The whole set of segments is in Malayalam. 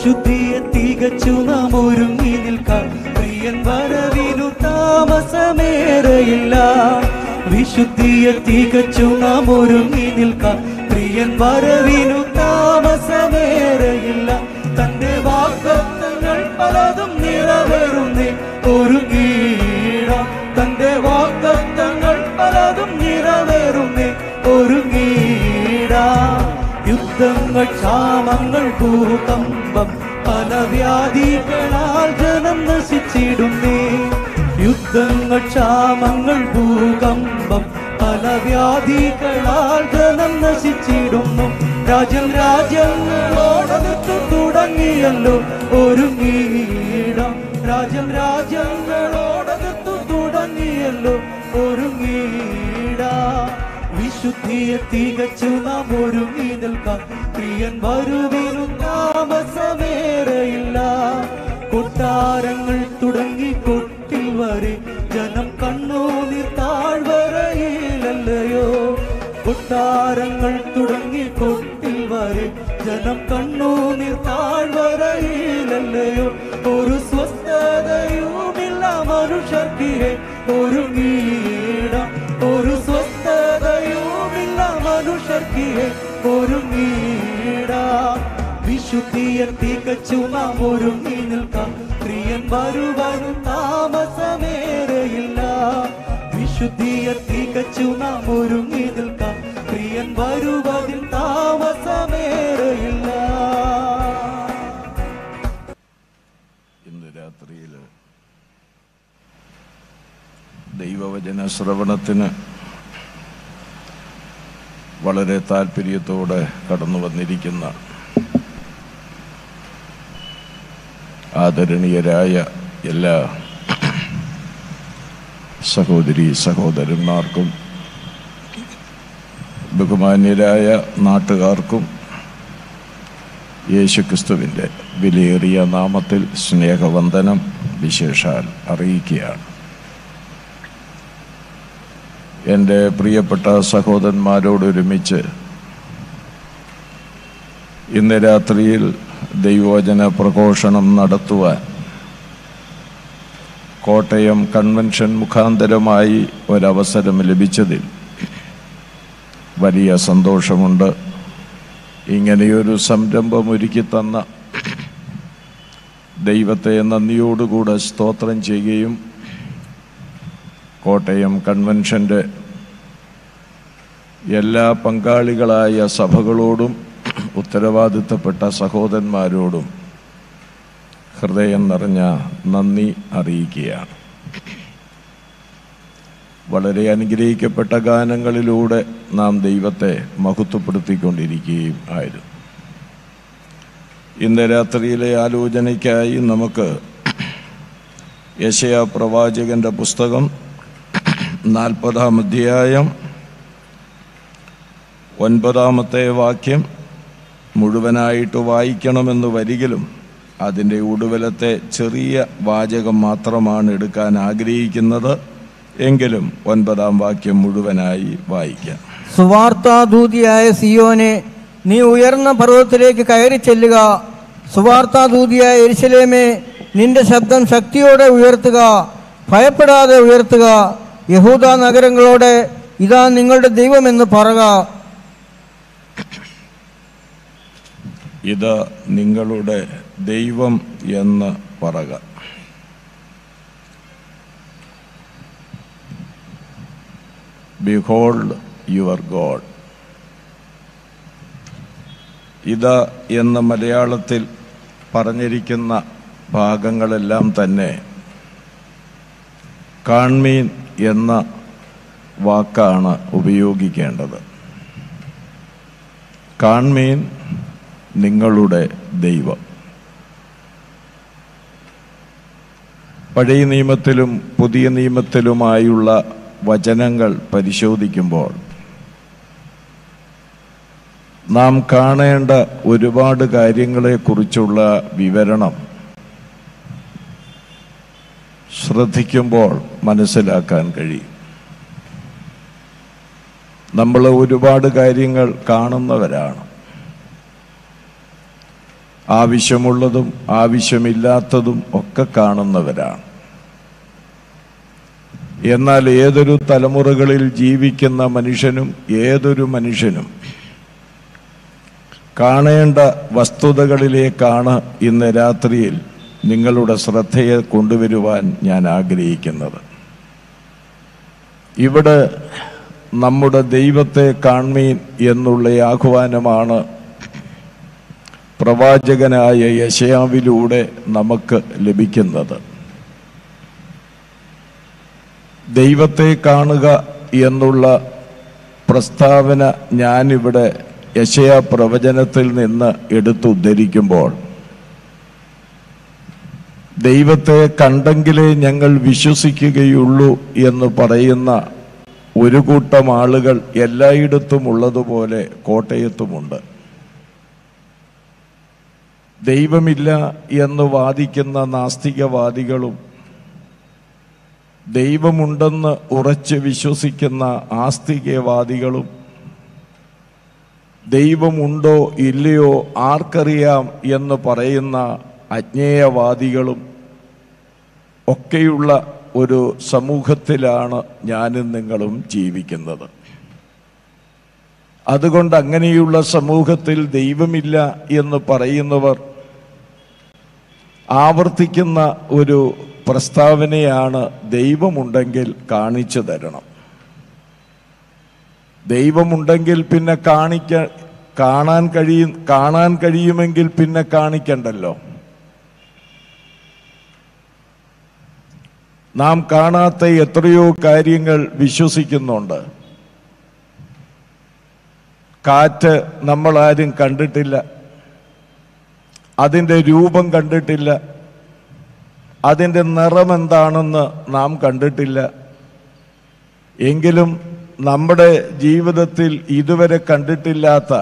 വിശുദ്ധിയെ തികച്ചു നാം ഒരുങ്ങി നിൽക്കാൻ പ്രിയൻ വരവിനു താമസമേറെയില്ല. വിശുദ്ധിയെ തികച്ചു നാം ഒരുങ്ങി നിൽക്കാൻ പ്രിയൻ വരവിനു താമസമേറെയില്ല. തന്റെ വാഗ്ദത്തങ്ങൾ പലതും നിറവേറുന്നേ ഒരുങ്ങീടാം. തന്റെ വാഗ്ദത്തങ്ങൾ പലതും യുദ്ധങ്ങൾ ക്ഷാമങ്ങൾ ഭൂകമ്പം പല വ്യാധികളാൽ ജനം നശിച്ചിടുന്നേ. യുദ്ധങ്ങൾ ക്ഷാമങ്ങൾ ഭൂകമ്പം പല വ്യാധികളാൽ ജനം നശിച്ചിടുന്നു. രാജ്യം രാജ്യങ്ങളോടടുത്തു തുടങ്ങിയല്ലോ ഒരുങ്ങീടാം രാജ്യം രാജ്യങ്ങളോടടുത്തു തുടങ്ങിയല്ലോ ഒരുങ്ങീടാം വിശുദ്ധിയെ തികച്ചു നാം ഒരുങ്ങി നിൽക്കാം. പ്രിയൻ വരുവിനും താമസമേറെയില്ല. കൊട്ടാരങ്ങൾ തുടങ്ങി കൊട്ടിൽ വരെ ജനം കണ്ണൂനീർ താഴ്വരയിലല്ലയോ? കൊട്ടാരങ്ങൾ തുടങ്ങി കൊട്ടിൽ വരെ ജനം കണ്ണൂനീർ താഴ്വരയിലല്ലയോ? ഒരു സ്വസ്ഥതയുമില്ല മനുഷ്യർക്ക് ഒരുങ്ങീടാം ഒരു ഒരുങ്ങിടാം വിശുദ്ധിയർ തികച്ചു നാം ഒരുങ്ങി നിൽക്കാം. പ്രിയൻ വരുവാനും താമസമേറെയില്ല. വിശുദ്ധിയർ തികച്ചു നാം ഒരുങ്ങി നിൽക്കാം. പ്രിയൻ വരുവതിൽ താമസമേറെയില്ല. ഇന്ന് ദൈവവചന ശ്രവണത്തിന് വളരെ താല്പര്യത്തോടെ കടന്നു വന്നിരിക്കുന്ന ആദരണീയരായ എല്ലാ സഹോദരി സഹോദരന്മാർക്കും ബഹുമാന്യരായ നാട്ടുകാർക്കും യേശുക്രിസ്തുവിന്റെ വിലയേറിയ നാമത്തിൽ സ്നേഹവന്ദനം വിശേഷാൽ അറിയിക്കുകയാണ്. എന്റെ പ്രിയപ്പെട്ട സഹോദരന്മാരോടൊരുമിച്ച് ഇന്ന് രാത്രിയിൽ ദൈവവചന പ്രഘോഷണം നടത്തുവാൻ കോട്ടയം കൺവെൻഷൻ മുഖാന്തരമായി ഒരവസരം ലഭിച്ചതിൽ വലിയ സന്തോഷമുണ്ട്. ഇങ്ങനെയൊരു സംരംഭം ഒരുക്കി തന്ന ദൈവത്തെ നന്ദിയോടുകൂടെ സ്തോത്രം ചെയ്യുകയും കോട്ടയം കൺവെൻഷന്റെ എല്ലാ പങ്കാളികളായ സഭകളോടും ഉത്തരവാദിത്തപ്പെട്ട സഹോദരന്മാരോടും ഹൃദയം നിറഞ്ഞ നന്ദി അറിയിക്കുകയാണ്. വളരെ അനുഗ്രഹിക്കപ്പെട്ട ഗാനങ്ങളിലൂടെ നാം ദൈവത്തെ മഹത്വപ്പെടുത്തിക്കൊണ്ടിരിക്കുകയും ആയിരുന്നു. ഇന്ന് രാത്രിയിലെ ആലോചനയ്ക്കായി നമുക്ക് യശയ പ്രവാചകന്റെ പുസ്തകം നാൽപ്പതാം അധ്യായം ഒൻപതാമത്തെ വാക്യം മുഴുവനായിട്ട് വായിക്കണമെന്ന് വരികിലും അതിന്റെ ഒടുവിലത്തെ ചെറിയ വാചകം മാത്രമാണ് എടുക്കാൻ ആഗ്രഹിക്കുന്നത്. എങ്കിലും ഒൻപതാം വാക്യം മുഴുവനായി വായിക്കാം. സുവാർത്താദൂതിയായ സിയോനെ നീ ഉയർന്ന പർവതത്തിലേക്ക് കയറി ചെല്ലുക. സുവാർത്താദൂതിയായ എരിശലേമേ നിന്റെ ശബ്ദം ശക്തിയോടെ ഉയർത്തുക. ഭയപ്പെടാതെ ഉയർത്തുക. യഹൂദ നഗരങ്ങളോടെ ഇതാ നിങ്ങളുടെ ദൈവമെന്ന് പറക ഇത് നിങ്ങളുടെ ദൈവം എന്ന് പറക. ബിഹോൾഡ് യുവർ ഗോഡ് ഇത് എന്ന് മലയാളത്തിൽ പറഞ്ഞിരിക്കുന്ന ഭാഗങ്ങളെല്ലാം തന്നെ കാൺമീൻ എന്ന വാക്കാണ് ഉപയോഗിക്കേണ്ടത്. കാൺമീൻ നിങ്ങളുടെ ദൈവം. പഴയ നിയമത്തിലും പുതിയ നിയമത്തിലുമായുള്ള വചനങ്ങൾ പരിശോധിക്കുമ്പോൾ നാം കാണേണ്ട ഒരുപാട് കാര്യങ്ങളെക്കുറിച്ചുള്ള വിവരണം ശ്രദ്ധിക്കുമ്പോൾ മനസ്സിലാക്കാൻ കഴിയും. നമ്മൾ ഒരുപാട് കാര്യങ്ങൾ കാണുന്നവരാണ്. ആവശ്യമുള്ളതും ആവശ്യമില്ലാത്തതും ഒക്കെ കാണുന്നവരാണ്. എന്നാൽ ഏതൊരു തലമുറകളിൽ ജീവിക്കുന്ന മനുഷ്യനും ഏതൊരു മനുഷ്യനും കാണേണ്ട വസ്തുതകളിലേക്കാണ് ഇന്ന് രാത്രിയിൽ നിങ്ങളുടെ ശ്രദ്ധയെ കൊണ്ടുവരുവാൻ ഞാൻ ആഗ്രഹിക്കുന്നത്. ഇവിടെ നമ്മുടെ ദൈവത്തെ കാൺമീൻ എന്നുള്ള ആഹ്വാനമാണ് പ്രവാചകനായ യശയാവിലൂടെ നമുക്ക് ലഭിക്കുന്നത്. ദൈവത്തെ കാണുക എന്നുള്ള പ്രസ്താവന ഞാനിവിടെ യശയ പ്രവചനത്തിൽ നിന്ന് എടുത്തുദ്ധരിക്കുമ്പോൾ ദൈവത്തെ കണ്ടെങ്കിലേ ഞങ്ങൾ വിശ്വസിക്കുകയുള്ളൂ എന്ന് പറയുന്ന ഒരു കൂട്ടം ആളുകൾ എല്ലായിടത്തും ഉള്ളതുപോലെ കോട്ടയത്തുമുണ്ട്. ദൈവമില്ല എന്ന് വാദിക്കുന്ന നാസ്തികവാദികളും ദൈവമുണ്ടെന്ന് ഉറച്ച് വിശ്വസിക്കുന്ന ആസ്തികവാദികളും ദൈവമുണ്ടോ ഇല്ലയോ ആർക്കറിയാം എന്ന് പറയുന്ന അജ്ഞേയവാദികളും ഒക്കെയുള്ള ഒരു സമൂഹത്തിലാണ് ഞാനും നിങ്ങളും ജീവിക്കുന്നത്. അതുകൊണ്ട് അങ്ങനെയുള്ള സമൂഹത്തിൽ ദൈവമില്ല എന്ന് പറയുന്നവർ ആവർത്തിക്കുന്ന ഒരു പ്രസ്താവനയാണ് ദൈവമുണ്ടെങ്കിൽ കാണിച്ചു തരണം. ദൈവമുണ്ടെങ്കിൽ പിന്നെ കാണിക്ക കാണാൻ കഴിയും കാണാൻ കഴിയുമെങ്കിൽ പിന്നെ കാണിക്കണ്ടല്ലോ. നാം കാണാത്ത എത്രയോ കാര്യങ്ങൾ വിശ്വസിക്കുന്നുണ്ട്. കാറ്റ് നമ്മൾ ആരും കണ്ടിട്ടില്ല. അതിന്റെ രൂപം കണ്ടിട്ടില്ല. അതിന്റെ നിറം എന്താണെന്ന് നാം കണ്ടിട്ടില്ല. എങ്കിലും നമ്മുടെ ജീവിതത്തിൽ ഇതുവരെ കണ്ടിട്ടില്ലാത്ത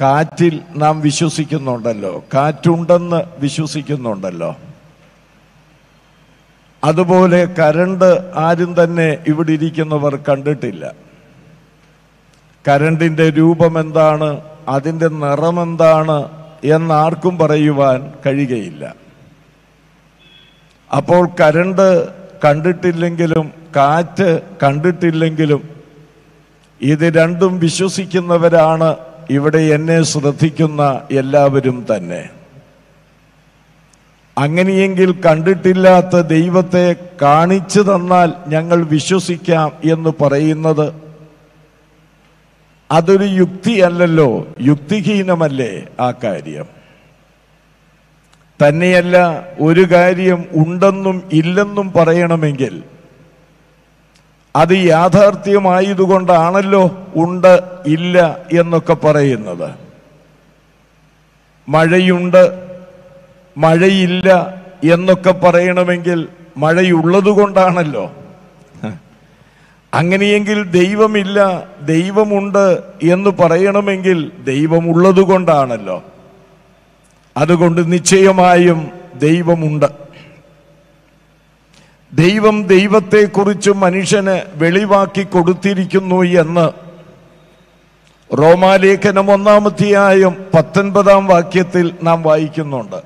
കാറ്റിൽ നാം വിശ്വസിക്കുന്നുണ്ടല്ലോ. കാറ്റുണ്ടെന്ന് വിശ്വസിക്കുന്നുണ്ടല്ലോ. അതുപോലെ കരണ്ട് ആരും തന്നെ ഇവിടെ ഇരിക്കുന്നവർ കണ്ടിട്ടില്ല. കരണ്ടിന്റെ രൂപം എന്താണ് അതിന്റെ നിറം എന്താണ് എന്നാർക്കും പറയുവാൻ കഴിയുകയില്ല. അപ്പോൾ കരണ്ട് കണ്ടിട്ടില്ലെങ്കിലും കാറ്റ് കണ്ടിട്ടില്ലെങ്കിലും ഇത് രണ്ടും വിശ്വസിക്കുന്നവരാണ് ഇവിടെ എന്നെ ശ്രദ്ധിക്കുന്ന എല്ലാവരും തന്നെ. അങ്ങനെയെങ്കിൽ കണ്ടിട്ടില്ലാത്ത ദൈവത്തെ കാണിച്ചു തന്നാൽ ഞങ്ങൾ വിശ്വസിക്കാം എന്ന് പറയുന്നത് അതൊരു യുക്തിയല്ലല്ലോ യുക്തിഹീനമല്ലേ ആ കാര്യം. തന്നെയല്ല ഒരു കാര്യം ഉണ്ടെന്നും ഇല്ലെന്നും പറയണമെങ്കിൽ അത് യാഥാർത്ഥ്യമായതുകൊണ്ടാണല്ലോ ഉണ്ട് ഇല്ല എന്നൊക്കെ പറയുന്നത്. മഴയുണ്ട് മഴയില്ല എന്നൊക്കെ പറയണമെങ്കിൽ മഴയുള്ളത് കൊണ്ടാണല്ലോ അങ്ങനെയെങ്കിൽ ദൈവമില്ല ദൈവമുണ്ട് എന്ന് പറയണമെങ്കിൽ ദൈവമുള്ളത് കൊണ്ടാണല്ലോ അതുകൊണ്ട് നിശ്ചയമായും ദൈവമുണ്ട്. ദൈവം ദൈവത്തെക്കുറിച്ച് മനുഷ്യന് വെളിവാക്കി കൊടുത്തിരിക്കുന്നു എന്ന് റോമാലേഖനം ഒന്നാമധ്യായം പത്തൊൻപതാം വാക്യത്തിൽ നാം വായിക്കുന്നുണ്ട്.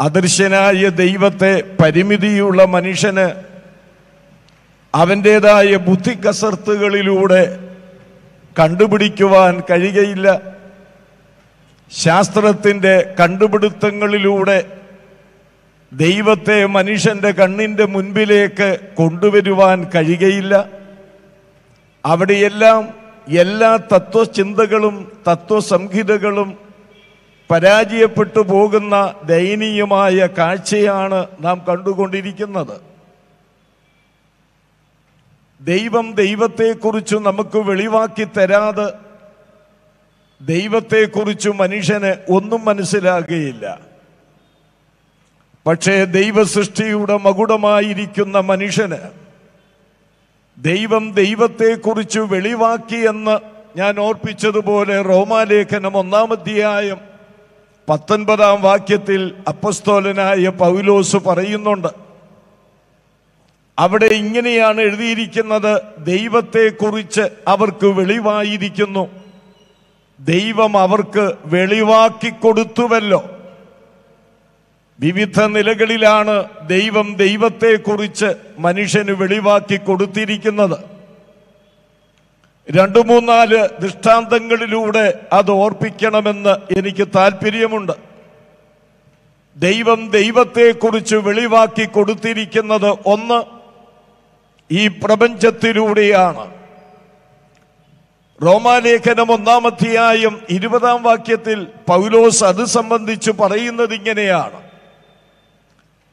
അദൃശ്യനായ ദൈവത്തെ പരിമിതിയുള്ള മനുഷ്യന് അവന്റെതായ ബുദ്ധിക്കസർത്തുകളിലൂടെ കണ്ടുപിടിക്കുവാൻ കഴിയയില്ല ശാസ്ത്രത്തിന്റെ കണ്ടുപിടുത്തങ്ങളിലൂടെ ദൈവത്തെ മനുഷ്യന്റെ കണ്ണിന്റെ മുൻപിലേക്ക് കൊണ്ടുവരുവാൻ കഴിയയില്ല അവിടെയെല്ലാം എല്ലാ തത്വചിന്തകളും തത്വസംഹിതകളും പരാജയപ്പെട്ടു പോകുന്ന ദയനീയമായ കാഴ്ചയാണ് നാം കണ്ടുകൊണ്ടിരിക്കുന്നത്. ദൈവം ദൈവത്തെക്കുറിച്ച് നമുക്ക് വെളിവാക്കി തരാതെ ദൈവത്തെക്കുറിച്ച് മനുഷ്യന് ഒന്നും മനസ്സിലാകുകയില്ല. പക്ഷേ ദൈവസൃഷ്ടിയുടെ മകുടമായിരിക്കുന്ന മനുഷ്യന് ദൈവം ദൈവത്തെക്കുറിച്ച് വെളിവാക്കി എന്ന് ഞാൻ ഓർപ്പിച്ചതുപോലെ റോമാലേഖനം ഒന്നാമധ്യായം പത്തൊൻപതാം വാക്യത്തിൽ അപ്പസ്തോലനായ പൗലോസ് പറയുന്നുണ്ട്. അവിടെ ഇങ്ങനെയാണ് എഴുതിയിരിക്കുന്നത്. ദൈവത്തെക്കുറിച്ച് അവർക്ക് വെളിവായിരിക്കുന്നു. ദൈവം അവർക്ക് വെളിവാക്കി കൊടുത്തുവല്ലോ. വിവിധ നിലകളിലാണ് ദൈവം ദൈവത്തെക്കുറിച്ച് മനുഷ്യന് വെളിവാക്കി കൊടുത്തിരിക്കുന്നത്. രണ്ടു മൂന്നാൽ ദൃഷ്ടാന്തങ്ങളിലൂടെ അത് ഓർപ്പിക്കണമെന്ന് എനിക്ക് താല്പര്യമുണ്ട്. ദൈവം ദൈവത്തെക്കുറിച്ച് വെളിവാക്കി കൊടുത്തിരിക്കുന്നത് ഒന്ന് ഈ പ്രപഞ്ചത്തിലൂടെയാണ്. റോമാലേഖനം ഒന്നാമധ്യായം ഇരുപതാം വാക്യത്തിൽ പൗലോസ് അത് സംബന്ധിച്ച് പറയുന്നത് ഇങ്ങനെയാണ്.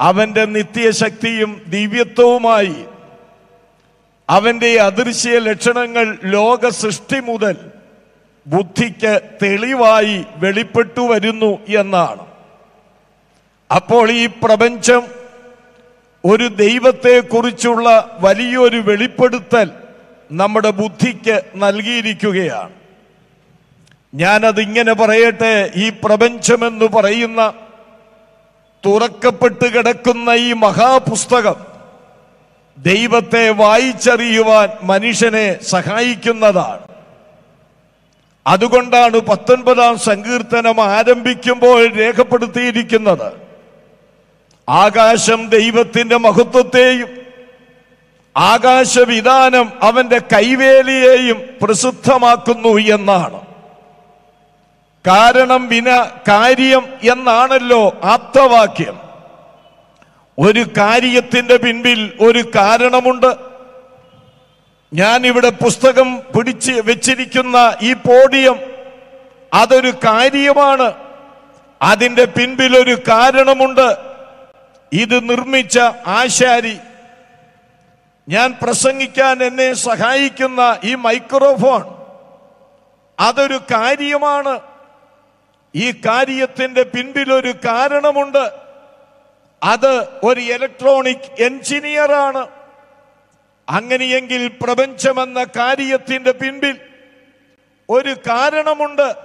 അവന്റെ നിത്യശക്തിയും ദിവ്യത്വവുമായി അവന്റെ അദൃശ്യ ലക്ഷണങ്ങൾ ലോക സൃഷ്ടി മുതൽ ബുദ്ധിക്ക് തെളിവായി വെളിപ്പെട്ടു വരുന്നു എന്നാണ്. അപ്പോൾ ഈ പ്രപഞ്ചം ഒരു ദൈവത്തെക്കുറിച്ചുള്ള വലിയൊരു വെളിപ്പെടുത്തൽ നമ്മുടെ ബുദ്ധിക്ക് നൽകിയിരിക്കുകയാണ്. ഞാനതിങ്ങനെ പറയട്ടെ ഈ പ്രപഞ്ചമെന്ന് പറയുന്ന തുറക്കപ്പെട്ട് കിടക്കുന്ന ഈ മഹാപുസ്തകം ദൈവത്തെ വായിച്ചറിയുവാൻ മനുഷ്യനെ സഹായിക്കുന്നതാണ്. അതുകൊണ്ടാണ് പത്തൊൻപതാം സങ്കീർത്തനം ആരംഭിക്കുമ്പോൾ രേഖപ്പെടുത്തിയിരിക്കുന്നത്. ആകാശം ദൈവത്തിന്റെ മഹത്വത്തെയും ആകാശവിധാനം അവന്റെ കൈവേലിയെയും പ്രസിദ്ധമാക്കുന്നു എന്നാണ്. കാരണം വിന കാര്യം എന്നാണല്ലോ ആപ്തവാക്യം. ഒരു കാര്യത്തിന്റെ പിൻപിൽ ഒരു കാരണമുണ്ട്. ഞാൻ ഇവിടെ പുസ്തകം പിടിച്ച് വെച്ചിരിക്കുന്ന ഈ പോഡിയം അതൊരു കാര്യമാണ്. അതിന്റെ പിൻപിൽ ഒരു കാരണമുണ്ട്. ഇത് നിർമ്മിച്ച ആശാരി ഞാൻ പ്രസംഗിക്കാൻ എന്നെ സഹായിക്കുന്ന ഈ മൈക്രോഫോൺ അതൊരു കാര്യമാണ്. ഈ കാര്യത്തിന്റെ പിൻപിലൊരു കാരണമുണ്ട്. അത് ഒരു ഇലക്ട്രോണിക് എഞ്ചിനീയറാണ് അങ്ങനെയെങ്കിൽ പ്രപഞ്ചമെന്ന കാര്യത്തിന്റെ പിൻപിൽ ഒരു കാരണമുണ്ട്.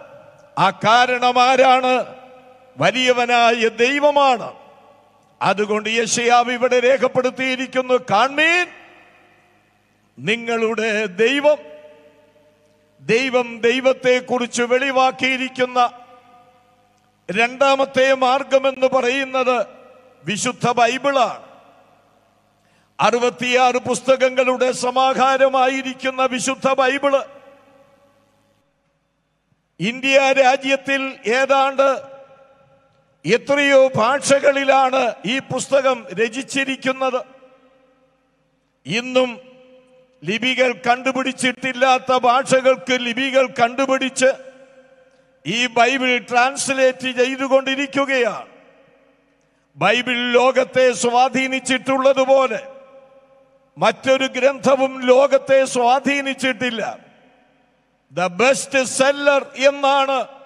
ആ കാരണം ആരാണ് വലിയവനായ ദൈവമാണ്. അതുകൊണ്ട് യശയാവ് ഇവിടെ രേഖപ്പെടുത്തിയിരിക്കുന്നു. കാൺമീൻ നിങ്ങളുടെ ദൈവം ദൈവം ദൈവത്തെക്കുറിച്ച് വെളിവാക്കിയിരിക്കുന്ന രണ്ടാമത്തെ മാർഗമെന്ന് പറയുന്നത് വിശുദ്ധ ബൈബിളാണ്. അറുപത്തിയാറ് പുസ്തകങ്ങളുടെ സമാഹാരമായിരിക്കുന്ന വിശുദ്ധ ബൈബിൾ. ഇന്ത്യ രാജ്യത്തിൽ ഏതാണ്ട് എത്രയോ ഭാഷകളിലാണ് ഈ പുസ്തകം രചിച്ചിരിക്കുന്നത്. ഇന്നും ലിപികൾ കണ്ടുപിടിച്ചിട്ടില്ലാത്ത ഭാഷകൾക്ക് ലിപികൾ കണ്ടുപിടിച്ച് ഈ ബൈബിൾ ട്രാൻസ്ലേറ്റ് ചെയ്തുകൊണ്ടിരിക്കുകയാണ്. ബൈബിൾ ലോകത്തെ സ്വാധീനിച്ചിട്ടുള്ളതുപോലെ മറ്റൊരു ഗ്രന്ഥവും ലോകത്തെ സ്വാധീനിച്ചിട്ടില്ല. ദ ബെസ്റ്റ് സെല്ലർ എന്നാണ്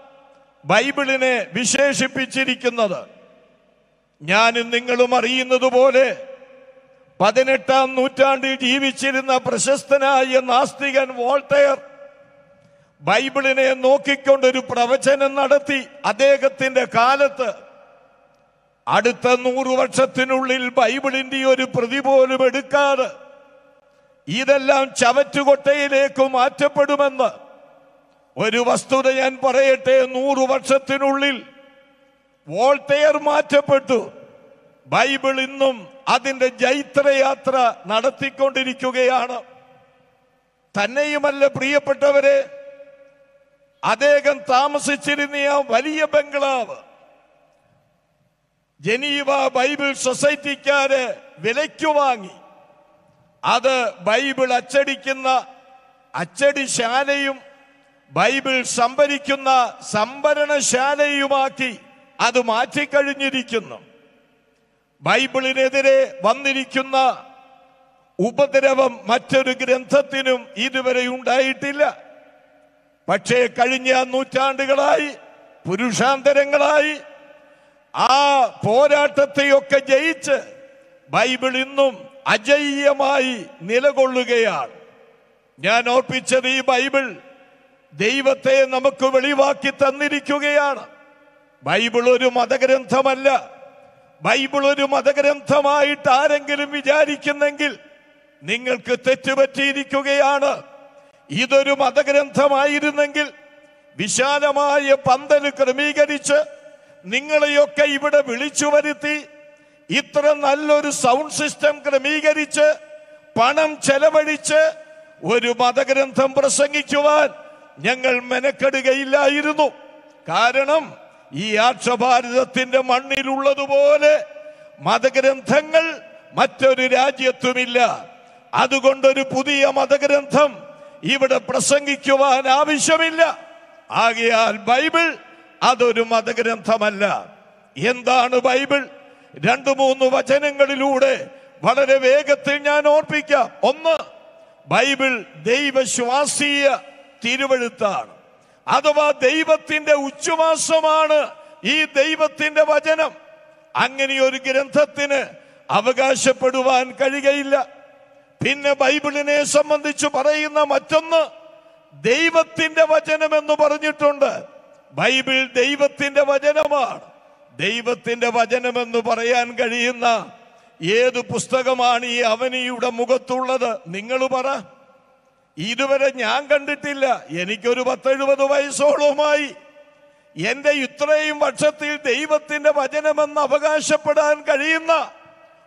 ബൈബിളിനെ വിശേഷിപ്പിച്ചിരിക്കുന്നത് ഞാൻ നിങ്ങളും അറിയുന്നത് പോലെ പതിനെട്ടാം നൂറ്റാണ്ടിൽ ജീവിച്ചിരുന്ന പ്രശസ്തനായ നാസ്തികൻ വോൾട്ടയർ ബൈബിളിനെ നോക്കിക്കൊണ്ടൊരു പ്രവചനം നടത്തി അദ്ദേഹത്തിന്റെ കാലത്ത് അടുത്ത നൂറു വർഷത്തിനുള്ളിൽ ബൈബിളിന്റെ ഒരു പ്രതി പോലും എടുക്കാതെ ഇതെല്ലാം ചവറ്റുകൊട്ടയിലേക്ക് മാറ്റപ്പെടുമെന്ന് ഒരു വസ്തുത ഞാൻ പറയട്ടെ നൂറു വർഷത്തിനുള്ളിൽ വോൾട്ടെയർ മാറ്റപ്പെട്ടു. ബൈബിൾ ഇന്നും അതിന്റെ ജൈത്രയാത്ര നടത്തിക്കൊണ്ടിരിക്കുകയാണ്. തന്നെയുമല്ല പ്രിയപ്പെട്ടവരെ അദ്ദേഹം താമസിച്ചിരുന്ന വലിയ ബംഗ്ലാവ് ജനീവ ബൈബിൾ സൊസൈറ്റിക്കാര് വിലയ്ക്കു വാങ്ങി. അത് ബൈബിൾ അച്ചടിക്കുന്ന അച്ചടിശാലയും ബൈബിൾ സംഭരിക്കുന്ന സംഭരണശാലയുമാക്കി അത് മാറ്റിക്കഴിഞ്ഞിരിക്കുന്നു. ബൈബിളിനെതിരെ വന്നിരിക്കുന്ന ഉപദ്രവം മറ്റൊരു ഗ്രന്ഥത്തിനും ഇതുവരെ ഉണ്ടായിട്ടില്ല. പക്ഷേ കഴിഞ്ഞ നൂറ്റാണ്ടുകളായി പുരുഷാന്തരങ്ങളായി ആ പോരാട്ടത്തെയൊക്കെ ജയിച്ച് ബൈബിൾ ഇന്നും അജയ്യമായി നിലകൊള്ളുകയാണ്. ഞാൻ ഓർപ്പിച്ചത് ഈ ബൈബിൾ ദൈവത്തെ നമുക്ക് വെളിവാക്കി തന്നിരിക്കുകയാണ്. ബൈബിൾ ഒരു മതഗ്രന്ഥമല്ല. ബൈബിൾ ഒരു മതഗ്രന്ഥമായിട്ട് ആരെങ്കിലും വിചാരിക്കുന്നെങ്കിൽ നിങ്ങൾക്ക് തെറ്റുപറ്റിയിരിക്കുകയാണ്. ഇതൊരു മതഗ്രന്ഥമായിരുന്നെങ്കിൽ വിശാലമായ പന്തൽ ക്രമീകരിച്ച് നിങ്ങളെയൊക്കെ ഇവിടെ വിളിച്ചു വരുത്തി ഇത്ര നല്ലൊരു സൗണ്ട് സിസ്റ്റം ക്രമീകരിച്ച് പണം ചെലവഴിച്ച് ഒരു മതഗ്രന്ഥം പ്രസംഗിക്കുവാൻ ഞങ്ങൾ മെനക്കെടുകയില്ലായിരുന്നു. കാരണം ഈ ആക്ഷഭാരതത്തിന്റെ മണ്ണിലുള്ളതുപോലെ മതഗ്രന്ഥങ്ങൾ മറ്റൊരു രാജ്യത്തുമില്ല. അതുകൊണ്ടൊരു പുതിയ മതഗ്രന്ഥം ഇവിടെ പ്രസംഗിക്കുവാൻ ആവശ്യമില്ല. ആകയാൽ ബൈബിൾ അതൊരു മതഗ്രന്ഥമല്ല. എന്താണ് ബൈബിൾ? രണ്ടു മൂന്ന് വചനങ്ങളിലൂടെ വളരെ വേഗത്തിൽ ഞാൻ ഓർപ്പിക്കാം. ഒന്ന് ബൈബിൾ ദൈവശ്വാസീയ തിരുവഴുത്താണ്. അഥവാ ദൈവത്തിന്റെ ഉച്ചുമാസമാണ് ഈ ദൈവത്തിന്റെ വചനം. അങ്ങനെ ഒരു ഗ്രന്ഥത്തിന് അവകാശപ്പെടുവാൻ കഴിയയില്ല പിന്നെ ബൈബിളിനെ സംബന്ധിച്ച് പറയുന്ന മറ്റൊന്ന് ദൈവത്തിന്റെ വചനം എന്ന് പറഞ്ഞിട്ടുണ്ട്. ബൈബിൾ ദൈവത്തിന്റെ വചനമാണ്. ദൈവത്തിന്റെ വചനമെന്ന് പറയാൻ കഴിയുന്ന ഏത് പുസ്തകമാണ് ഈ അവനിയുടെ മുഖത്തുള്ളത്? നിങ്ങൾ പറ. ഇതുവരെ ഞാൻ കണ്ടിട്ടില്ല. എനിക്കൊരു പത്തെഴുപത് വയസ്സോളവുമായി. എന്റെ ഇത്രയും വർഷത്തിൽ ദൈവത്തിന്റെ വചനമെന്ന് അവകാശപ്പെടാൻ കഴിയുന്ന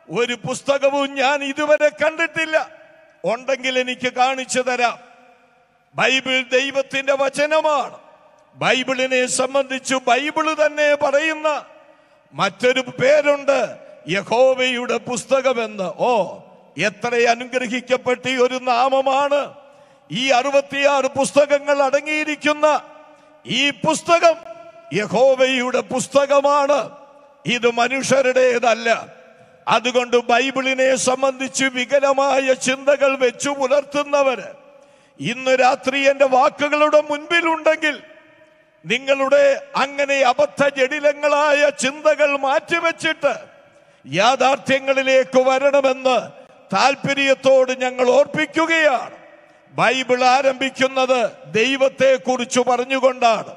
ഒരു പുസ്തകവും ഞാൻ ഇതുവരെ കണ്ടിട്ടില്ല. ഉണ്ടെങ്കിൽ എനിക്ക് കാണിച്ചു തരാം. ബൈബിൾ ദൈവത്തിന്റെ വചനമാണ്. ബൈബിളിനെ സംബന്ധിച്ചു ബൈബിൾ തന്നെ പറയുന്ന മറ്റൊരു പേരുണ്ട്. യഹോവയുടെ പുസ്തകമെന്ന്. ഓ എത്ര അനുഗ്രഹിക്കപ്പെട്ട ഒരു നാമമാണ്. ഈ അറുപത്തിയാറ് പുസ്തകങ്ങൾ അടങ്ങിയിരിക്കുന്ന ഈ പുസ്തകം യഹോവയുടെ പുസ്തകമാണ്. ഇത് മനുഷ്യരുടേതല്ല. അതുകൊണ്ട് ബൈബിളിനെ സംബന്ധിച്ച് വികലമായ ചിന്തകൾ വെച്ചു പുലർത്തുന്നവര് ഇന്ന് രാത്രി എന്റെ വാക്കുകളുടെ മുൻപിലുണ്ടെങ്കിൽ നിങ്ങളുടെ അങ്ങനെ അബദ്ധ ജടിലങ്ങളായ ചിന്തകൾ മാറ്റിവെച്ചിട്ട് യാഥാർത്ഥ്യങ്ങളിലേക്ക് വരണമെന്ന് താല്പര്യത്തോട് ഞങ്ങൾ ഓർപ്പിക്കുകയാണ്. ബൈബിൾ ആരംഭിക്കുന്നത് ദൈവത്തെ കുറിച്ച് പറഞ്ഞുകൊണ്ടാണ്.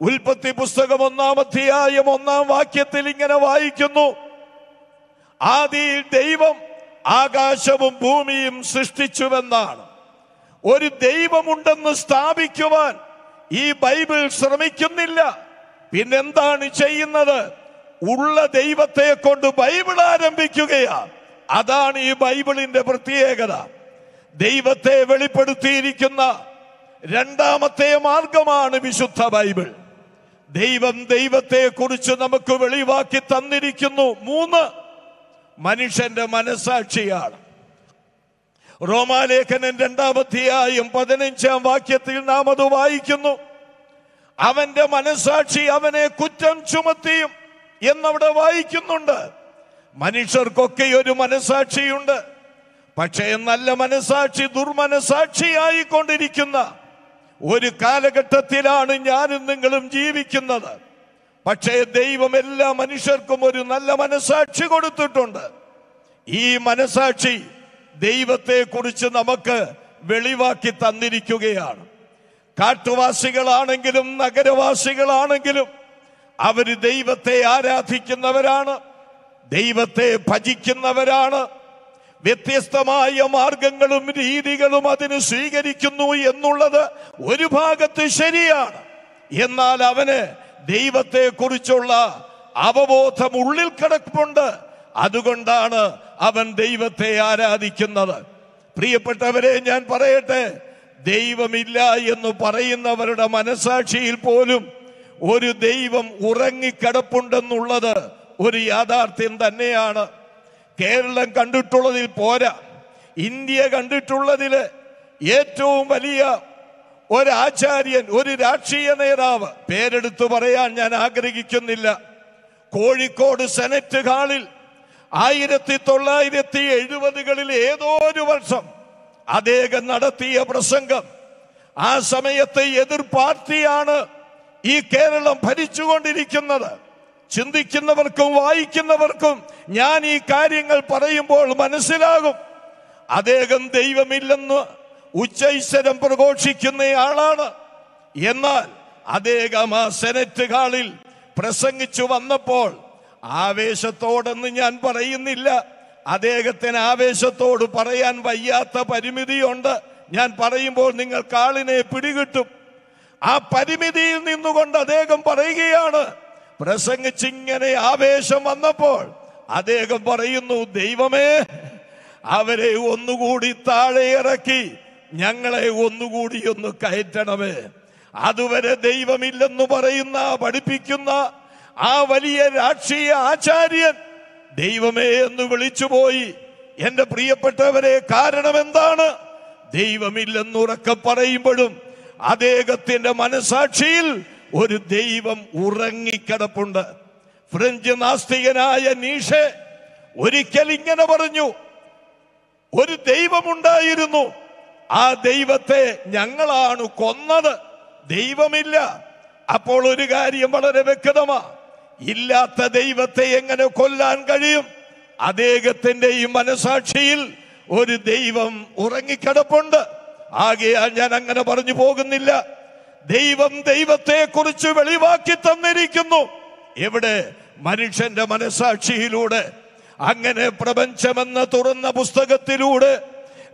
ഉൽപ്പത്തി പുസ്തകം ഒന്നാം അധ്യായം ഒന്നാം വാക്യത്തിൽ ഇങ്ങനെ വായിക്കുന്നു. ആദിയിൽ ദൈവം ആകാശവും ഭൂമിയും സൃഷ്ടിച്ചുവെന്നാണ്. ഒരു ദൈവമുണ്ടെന്ന് സ്ഥാപിക്കുവാൻ ഈ ബൈബിൾ ശ്രമിക്കുന്നില്ല. പിന്നെന്താണ് ചെയ്യുന്നത്? ഉള്ള ദൈവത്തെ കൊണ്ട് ബൈബിൾ ആരംഭിക്കുകയാ അതാണ് ഈ ബൈബിളിന്റെ പ്രത്യേകത. ദൈവത്തെ വെളിപ്പെടുത്തിയിരിക്കുന്ന രണ്ടാമത്തെ മാർഗമാണ് വിശുദ്ധ ബൈബിൾ. ദൈവം ദൈവത്തെ കുറിച്ച് നമുക്ക് വെളിവാക്കി തന്നിരിക്കുന്നു മൂന്ന് മനുഷ്യന്റെ മനസാക്ഷിയാണ് റോമാലേഖനൻ രണ്ടാമധ്യായും പതിനഞ്ചാം വാക്യത്തിൽ നാം അത് വായിക്കുന്നു. അവന്റെ മനസാക്ഷി അവനെ കുറ്റം ചുമത്തിയും എന്നവിടെ വായിക്കുന്നുണ്ട്. മനുഷ്യർക്കൊക്കെ ഒരു മനസാക്ഷിയുണ്ട് പക്ഷേ നല്ല മനസാക്ഷി ദുർമനസാക്ഷിയായി കൊണ്ടിരിക്കുന്ന ഒരു കാലഘട്ടത്തിലാണ് ഞാനും നിങ്ങളും ജീവിക്കുന്നത്. പക്ഷേ ദൈവം എല്ലാ മനുഷ്യർക്കും ഒരു നല്ല മനസാക്ഷി കൊടുത്തിട്ടുണ്ട്. ഈ മനസാക്ഷി ദൈവത്തെ കുറിച്ച് നമുക്ക് വെളിവാക്കി തന്നിരിക്കുകയാണ്. കാട്ടുവാസികളാണെങ്കിലും നഗരവാസികളാണെങ്കിലും അവർ ദൈവത്തെ ആരാധിക്കുന്നവരാണ് ദൈവത്തെ ഭജിക്കുന്നവരാണ് വ്യത്യസ്തമായ മാർഗങ്ങളും രീതികളും അതിന് സ്വീകരിക്കുന്നു എന്നുള്ളത് ഒരു ഭാഗത്ത് ശരിയാണ്. എന്നാൽ അവന് ദൈവത്തെ കുറിച്ചുള്ള അവബോധം ഉള്ളിൽ കിടപ്പുണ്ട്. അതുകൊണ്ടാണ് അവൻ ദൈവത്തെ ആരാധിക്കുന്നത്. പ്രിയപ്പെട്ടവരെ ഞാൻ പറയട്ടെ ദൈവമില്ല എന്ന് പറയുന്നവരുടെ മനസാക്ഷിയിൽ പോലും ഒരു ദൈവം ഉറങ്ങിക്കിടപ്പുണ്ടെന്നുള്ളത് ഒരു യാഥാർത്ഥ്യം തന്നെയാണ്. കേരളം കണ്ടിട്ടുള്ളതിൽ പോരാ. ഇന്ത്യ കണ്ടിട്ടുള്ളതിൽ ഏറ്റവും വലിയ ഒരാചാര്യൻ ഒരു രാഷ്ട്രീയ നേതാവ്. പേരെടുത്തു പറയാൻ ഞാൻ ആഗ്രഹിക്കുന്നില്ല. കോഴിക്കോട് സെനറ്റ് ഹാളിൽ ആയിരത്തി തൊള്ളായിരത്തി എഴുപതുകളിൽ ഏതോ ഒരു വർഷം അദ്ദേഹം നടത്തിയ പ്രസംഗം. ആ സമയത്തെ എതിർ പാർട്ടിയാണ് ഈ കേരളം ഭരിച്ചുകൊണ്ടിരിക്കുന്നത്. ചിന്തിക്കുന്നവർക്കും വായിക്കുന്നവർക്കും ഞാൻ ഈ കാര്യങ്ങൾ പറയുമ്പോൾ മനസ്സിലാകും. അദ്ദേഹം ദൈവമില്ലെന്ന് ഉച്ചൈശ്വരം പ്രഘോഷിക്കുന്നയാളാണ് എന്നാൽ അദ്ദേഹം ആ സെനറ്റ് ഹാളിൽ പ്രസംഗിച്ചു വന്നപ്പോൾ ആവേശത്തോടെന്ന് ഞാൻ പറയുന്നില്ല. അദ്ദേഹത്തിന് ആവേശത്തോട് പറയാൻ വയ്യാത്ത പരിമിതിയുണ്ട്. ഞാൻ പറയുമ്പോൾ നിങ്ങൾ കാളിനെ പിടികിട്ടും. ആ പരിമിതിയിൽ നിന്നുകൊണ്ട് അദ്ദേഹം പറയുകയാണ് പ്രസംഗിച്ചിങ്ങനെ ആവേശം വന്നപ്പോൾ അദ്ദേഹം പറയുന്നു ദൈവമേ അവരെ ഒന്നുകൂടി താഴെ ഇറക്കി ഞങ്ങളെ ഒന്നുകൂടി ഒന്ന് കയറ്റണമേ. അതുവരെ ദൈവമില്ലെന്ന് പറയുന്ന പഠിപ്പിക്കുന്ന ആ വലിയ രാഷ്ട്രീയ ആചാര്യൻ ദൈവമേ എന്ന് വിളിച്ചുപോയി. എന്റെ പ്രിയപ്പെട്ടവരെ കാരണം എന്താണ് ദൈവമില്ലെന്നുറക്കെ പറയുമ്പോഴും അദ്ദേഹത്തിന്റെ മനസാക്ഷിയിൽ ഒരു ദൈവം ഉറങ്ങിക്കിടപ്പുണ്ട്. ഫ്രഞ്ച് നാസ്തികനായ നീഷെ ഒരിക്കൽ ഇങ്ങനെ പറഞ്ഞു. ഒരു ദൈവമുണ്ടായിരുന്നു. ആ ദൈവത്തെ ഞങ്ങളാണ് കൊന്നത്. ദൈവമില്ല. അപ്പോൾ ഒരു കാര്യം വളരെ വ്യക്തമാ. ഇല്ലാത്ത ദൈവത്തെ എങ്ങനെ കൊല്ലാൻ കഴിയും? അദ്ദേഹത്തിന്റെ മനസാക്ഷിയിൽ ഒരു ദൈവം ഉറങ്ങിക്കിടപ്പുണ്ട്. ആകെയാൽ ഞാൻ അങ്ങനെ പറഞ്ഞു പോകുന്നില്ല. ദൈവം ദൈവത്തെ കുറിച്ച് വെളിവാക്കി തന്നിരിക്കുന്നു. എവിടെ? മനുഷ്യന്റെ മനസാക്ഷിയിലൂടെ അങ്ങനെ പ്രപഞ്ചമെന്ന തുറന്ന പുസ്തകത്തിലൂടെ.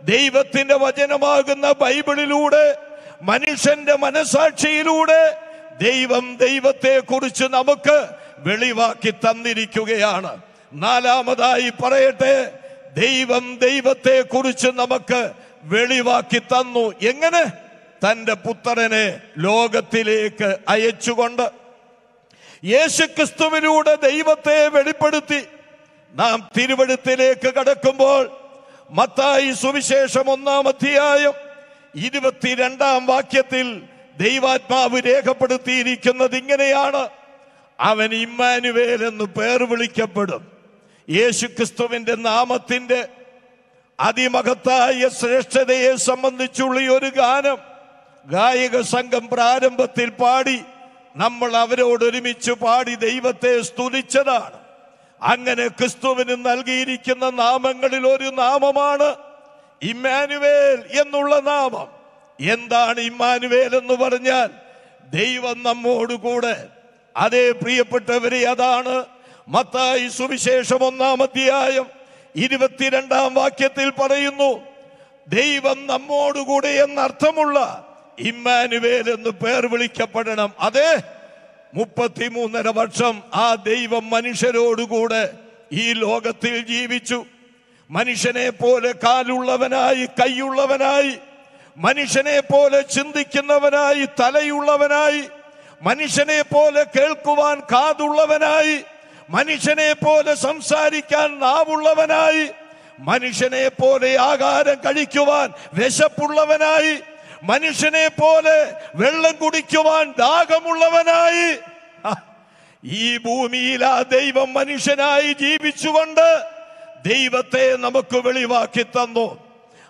ദൈവത്തിന്റെ വചനമാകുന്ന ബൈബിളിലൂടെ. മനുഷ്യന്റെ മനസാക്ഷിയിലൂടെ ദൈവം ദൈവത്തെ കുറിച്ച് നമുക്ക് വെളിവാക്കി തന്നിരിക്കുകയാണ്. നാലാമതായി പറയട്ടെ. ദൈവം ദൈവത്തെ കുറിച്ച് നമുക്ക് വെളിവാക്കി തന്നു. എങ്ങനെ? തന്റെ പുത്രനെ ലോകത്തിലേക്ക് അയച്ചുകൊണ്ട് യേശുക്രിസ്തുവിലൂടെ ദൈവത്തെ വെളിപ്പെടുത്തി നാം തിരുവഴുത്തിലേക്ക് കടക്കുമ്പോൾ മത്തായി സുവിശേഷം ഒന്നാം അധ്യായം ഇരുപത്തിരണ്ടാം വാക്യത്തിൽ ദൈവാത്മാവ് രേഖപ്പെടുത്തിയിരിക്കുന്നത് ഇങ്ങനെയാണ്. അവൻ ഇമ്മാനുവേൽ എന്ന് പേർ വിളിക്കപ്പെടും. യേശുക്രിസ്തുവിന്റെ നാമത്തിന്റെ അതിമഹത്തായ ശ്രേഷ്ഠതയെ സംബന്ധിച്ചുള്ള ഒരു ഗാനം ഗായക സംഘം പ്രാരംഭത്തിൽ പാടി നമ്മൾ അവരോട് ഒരുമിച്ച് പാടി ദൈവത്തെ സ്തുതിച്ചതാണ്. അങ്ങനെ ക്രിസ്തുവിന് നൽകിയിരിക്കുന്ന നാമങ്ങളിൽ ഒരു നാമമാണ് ഇമ്മാനുവേൽ എന്നുള്ള നാമം. എന്താണ് ഇമ്മാനുവേൽ എന്ന് പറഞ്ഞാൽ ദൈവം നമ്മോടുകൂടെ. അതേ പ്രിയപ്പെട്ടവരെ അതാണ് മത്തായി സുവിശേഷം ഒന്നാം അധ്യായം ഇരുപത്തിരണ്ടാം വാക്യത്തിൽ പറയുന്നു ദൈവം നമ്മോടുകൂടെ എന്നർത്ഥമുള്ള ഇമ്മാനുവേൽ എന്ന് പേർ വിളിക്കപ്പെടണം. അതെ മുപ്പത്തിമൂന്നര വർഷം ആ ദൈവം മനുഷ്യരോടുകൂടെ ഈ ലോകത്തിൽ ജീവിച്ചു. മനുഷ്യനെ പോലെ കാലുള്ളവനായി കൈയുള്ളവനായി മനുഷ്യനെ പോലെ ചിന്തിക്കുന്നവനായി തലയുള്ളവനായി മനുഷ്യനെ പോലെ കേൾക്കുവാൻ കാതുള്ളവനായി മനുഷ്യനെ പോലെ സംസാരിക്കാൻ നാവുള്ളവനായി മനുഷ്യനെ പോലെ ആഹാരം കഴിക്കുവാൻ വിശപ്പുള്ളവനായി മനുഷ്യനെ പോലെ വെള്ളം കുടിക്കുവാൻ ദാഹമുള്ളവനായി. ഈ ഭൂമിയിൽ ആ ദൈവം മനുഷ്യനായി ജീവിച്ചുകൊണ്ട് ദൈവത്തെ നമുക്ക് വെളിവാക്കി തന്നു.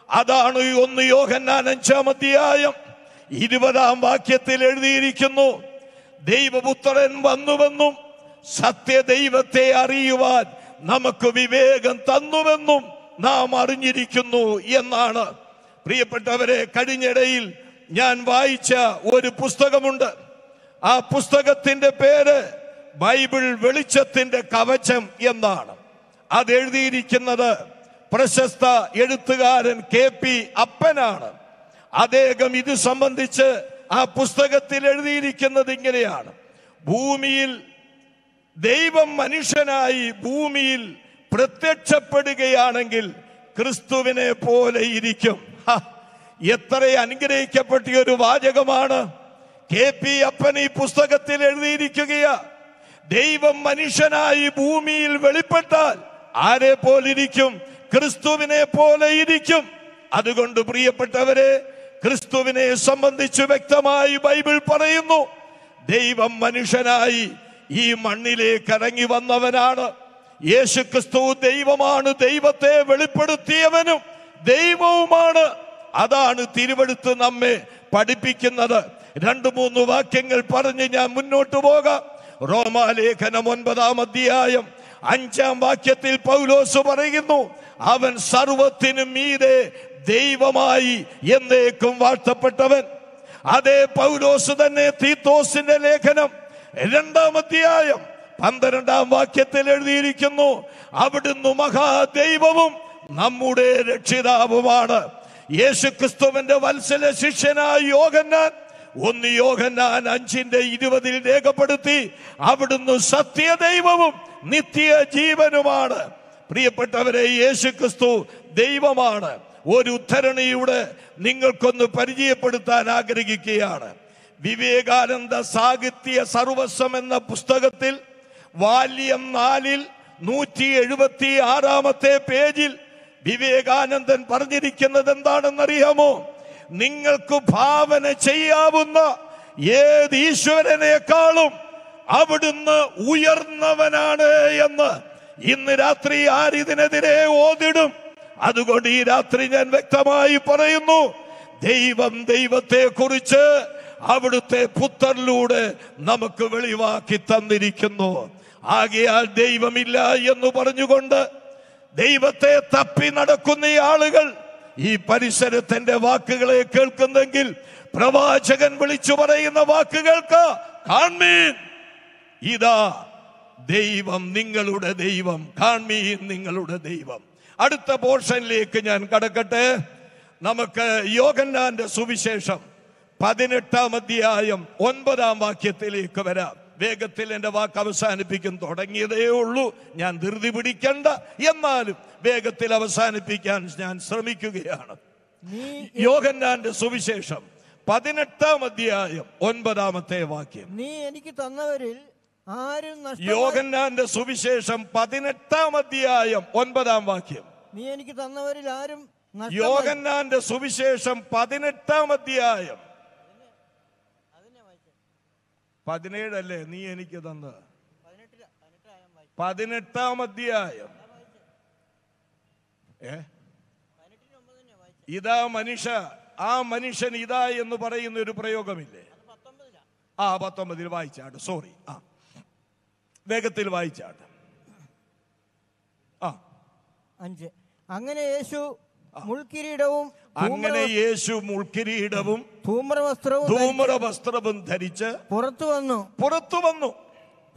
അതാണ് ഒന്ന് യോഹന്നാൻ അഞ്ചാം അധ്യായം ഇരുപതാം വാക്യത്തിൽ എഴുതിയിരിക്കുന്നു. ദൈവപുത്രൻ വന്നുവെന്നും സത്യ ദൈവത്തെ അറിയുവാൻ നമുക്ക് വിവേകം തന്നുവെന്നും നാം അറിഞ്ഞിരിക്കുന്നു എന്നാണ്. പ്രിയപ്പെട്ടവരെ കഴിഞ്ഞിടയിൽ ഞാൻ വായിച്ച ഒരു പുസ്തകമുണ്ട്. ആ പുസ്തകത്തിന്റെ പേര് ബൈബിൾ വെളിച്ചത്തിന്റെ കവചം എന്നാണ്. അത് എഴുതിയിരിക്കുന്നത് പ്രശസ്ത എഴുത്തുകാരൻ കെ പി അപ്പനാണ്. അദ്ദേഹം ഇത് സംബന്ധിച്ച് ആ പുസ്തകത്തിൽ എഴുതിയിരിക്കുന്നത് ഇങ്ങനെയാണ്. ഭൂമിയിൽ ദൈവം മനുഷ്യനായി ഭൂമിയിൽ പ്രത്യക്ഷപ്പെടുകയാണെങ്കിൽ ക്രിസ്തുവിനെ പോലെ ഇരിക്കും. എത്ര അനുഗ്രഹിക്കപ്പെട്ട ഒരു വാചകമാണ്. കെ പി അപ്പൻ ഈ പുസ്തകത്തിൽ എഴുതിയിരിക്കുകയാ. ദൈവം മനുഷ്യനായി ഭൂമിയിൽ വെളിപ്പെട്ടാൽ ആരെ പോലിരിക്കും? ക്രിസ്തുവിനെ പോലെ ഇരിക്കും. അതുകൊണ്ട് പ്രിയപ്പെട്ടവരെ ക്രിസ്തുവിനെ സംബന്ധിച്ച് വ്യക്തമായി ബൈബിൾ പറയുന്നു. ദൈവം മനുഷ്യനായി ഈ മണ്ണിലേക്ക് ഇറങ്ങി വന്നവനാണ്. യേശു ക്രിസ്തു ദൈവമാണ് ദൈവത്തെ വെളിപ്പെടുത്തിയവനും. ദൈവവുമാണ്. അതാണ് തിരുവെടുത്ത് നമ്മെ പഠിപ്പിക്കുന്നത്. രണ്ടു മൂന്ന് വാക്യങ്ങൾ പറഞ്ഞ് ഞാൻ മുന്നോട്ട് പോകാം. റോമാലേഖനം ഒൻപതാം അധ്യായം അഞ്ചാം വാക്യത്തിൽ പൗലോസ് പറയുന്നു അവൻ സർവത്തിനും മീതെ ദൈവമായി എന്നേക്കും വാഴ്ത്തപ്പെട്ടവൻ. അതേ പൗലോസ് തന്നെ തീത്തോസിന്റെ ലേഖനം രണ്ടാം അധ്യായം പന്ത്രണ്ടാം വാക്യത്തിൽ എഴുതിയിരിക്കുന്നു അവിടുന്ന് മഹാദൈവവും നമ്മുടെ രക്ഷിതാവുമാണ്. യേശുക്രിസ്തുവിന്റെ വത്സല ശിഷ്യനായ യോഗന്നാൻ ഒന്ന് യോഹന്നാൻ അഞ്ചിന്റെ ഇരുപതിൽ രേഖപ്പെടുത്തി അവിടുന്ന് സത്യദൈവവും നിത്യ ജീവനുമാണ് പ്രിയപ്പെട്ടവരെ യേശു ക്രിസ്തു ദൈവമാണ്. ഒരു ഉദ്ധരണിയുടെ നിങ്ങൾക്കൊന്ന് പരിചയപ്പെടുത്താൻ ആഗ്രഹിക്കുകയാണ്. വിവേകാനന്ദ സാഹിത്യ സർവസ്വം എന്ന പുസ്തകത്തിൽ വാല്യം നാലിൽ നൂറ്റി എഴുപത്തി ആറാമത്തെ പേജിൽ വിവേകാനന്ദൻ പറഞ്ഞിരിക്കുന്നത് എന്താണെന്നറിയാമോ? നിങ്ങൾക്ക് ഭാവന ചെയ്യാവുന്ന ഏത് ഈശ്വരനേക്കാളും അവിടുന്ന് ഉയർന്നവനാണ് എന്ന് ഇന്ന് രാത്രി ആരിതിനെതിരെ ഓതിടും. അതുകൊണ്ട് ഈ രാത്രി ഞാൻ വ്യക്തമായി പറയുന്നു ദൈവം ദൈവത്തെ കുറിച്ച് അവിടുത്തെ പുത്രനിലൂടെ നമുക്ക് വെളിവാക്കി തന്നിരിക്കുന്നു. ആകയാൽ ദൈവമില്ല എന്ന് പറഞ്ഞുകൊണ്ട് ദൈവത്തെ തപ്പി നടക്കുന്ന ഈ ആളുകൾ ഈ പരിസരത്തിന്റെ വാക്കുകളെ കേൾക്കുന്നെങ്കിൽ പ്രവാചകൻ വിളിച്ചു പറയുന്ന വാക്കുകൾക്ക് കാൺമീൻ. ഇതാ ദൈവം നിങ്ങളുടെ ദൈവം. കാൺമീൻ നിങ്ങളുടെ ദൈവം. അടുത്ത പോർഷനിലേക്ക് ഞാൻ കടക്കട്ടെ. നമുക്ക് യോഗന്നാന്റെ സുവിശേഷം പതിനെട്ടാം അധ്യായം ഒൻപതാം വാക്യത്തിലേക്ക് വരാം. വേഗത്തിൽ എന്റെ വാക്ക് അവസാനിപ്പിക്കും. തുടങ്ങിയതേ ഉള്ളൂ. ഞാൻ ധൃതി പിടിക്കണ്ട. എന്നാലും വേഗത്തിൽ അവസാനിപ്പിക്കാൻ ഞാൻ ശ്രമിക്കുകയാണ്. യോഗന്നാന്റെ സുവിശേഷം പതിനെട്ടാം അധ്യായം ഒൻപതാമത്തെ വാക്യം. നീ എനിക്ക് തന്നവരിൽ ആരും യോഗന്നാന്റെ സുവിശേഷം പതിനെട്ടാം അധ്യായം ഒൻപതാം വാക്യം. നീ എനിക്ക് തന്നവരിൽ ആരും യോഗന്നാന്റെ സുവിശേഷം പതിനെട്ടാം അധ്യായം പതിനേഴല്ലേ നീ എനിക്ക് തന്ന് പതിനെട്ടാം അധ്യായം. ഏ? ഇതാ മനുഷ്യ ആ മനുഷ്യൻ ഇതാ എന്ന് പറയുന്ന ഒരു പ്രയോഗമില്ലേ? ആ പത്തൊമ്പതിൽ വായിച്ചാട്ട് സോറി ആ. വേഗത്തിൽ വായിച്ചാട്ട്. ആ. അഞ്ച്. അങ്ങനെ യേശു മുൾക്കിരീടവും അങ്ങനെ യേശു മുൾക്കിരീടവും ധൂമ്രവസ്ത്രവും ധൂമ്രവസ്ത്രവും ധരിച്ച് പുറത്തു വന്നു. പുറത്തു വന്നു.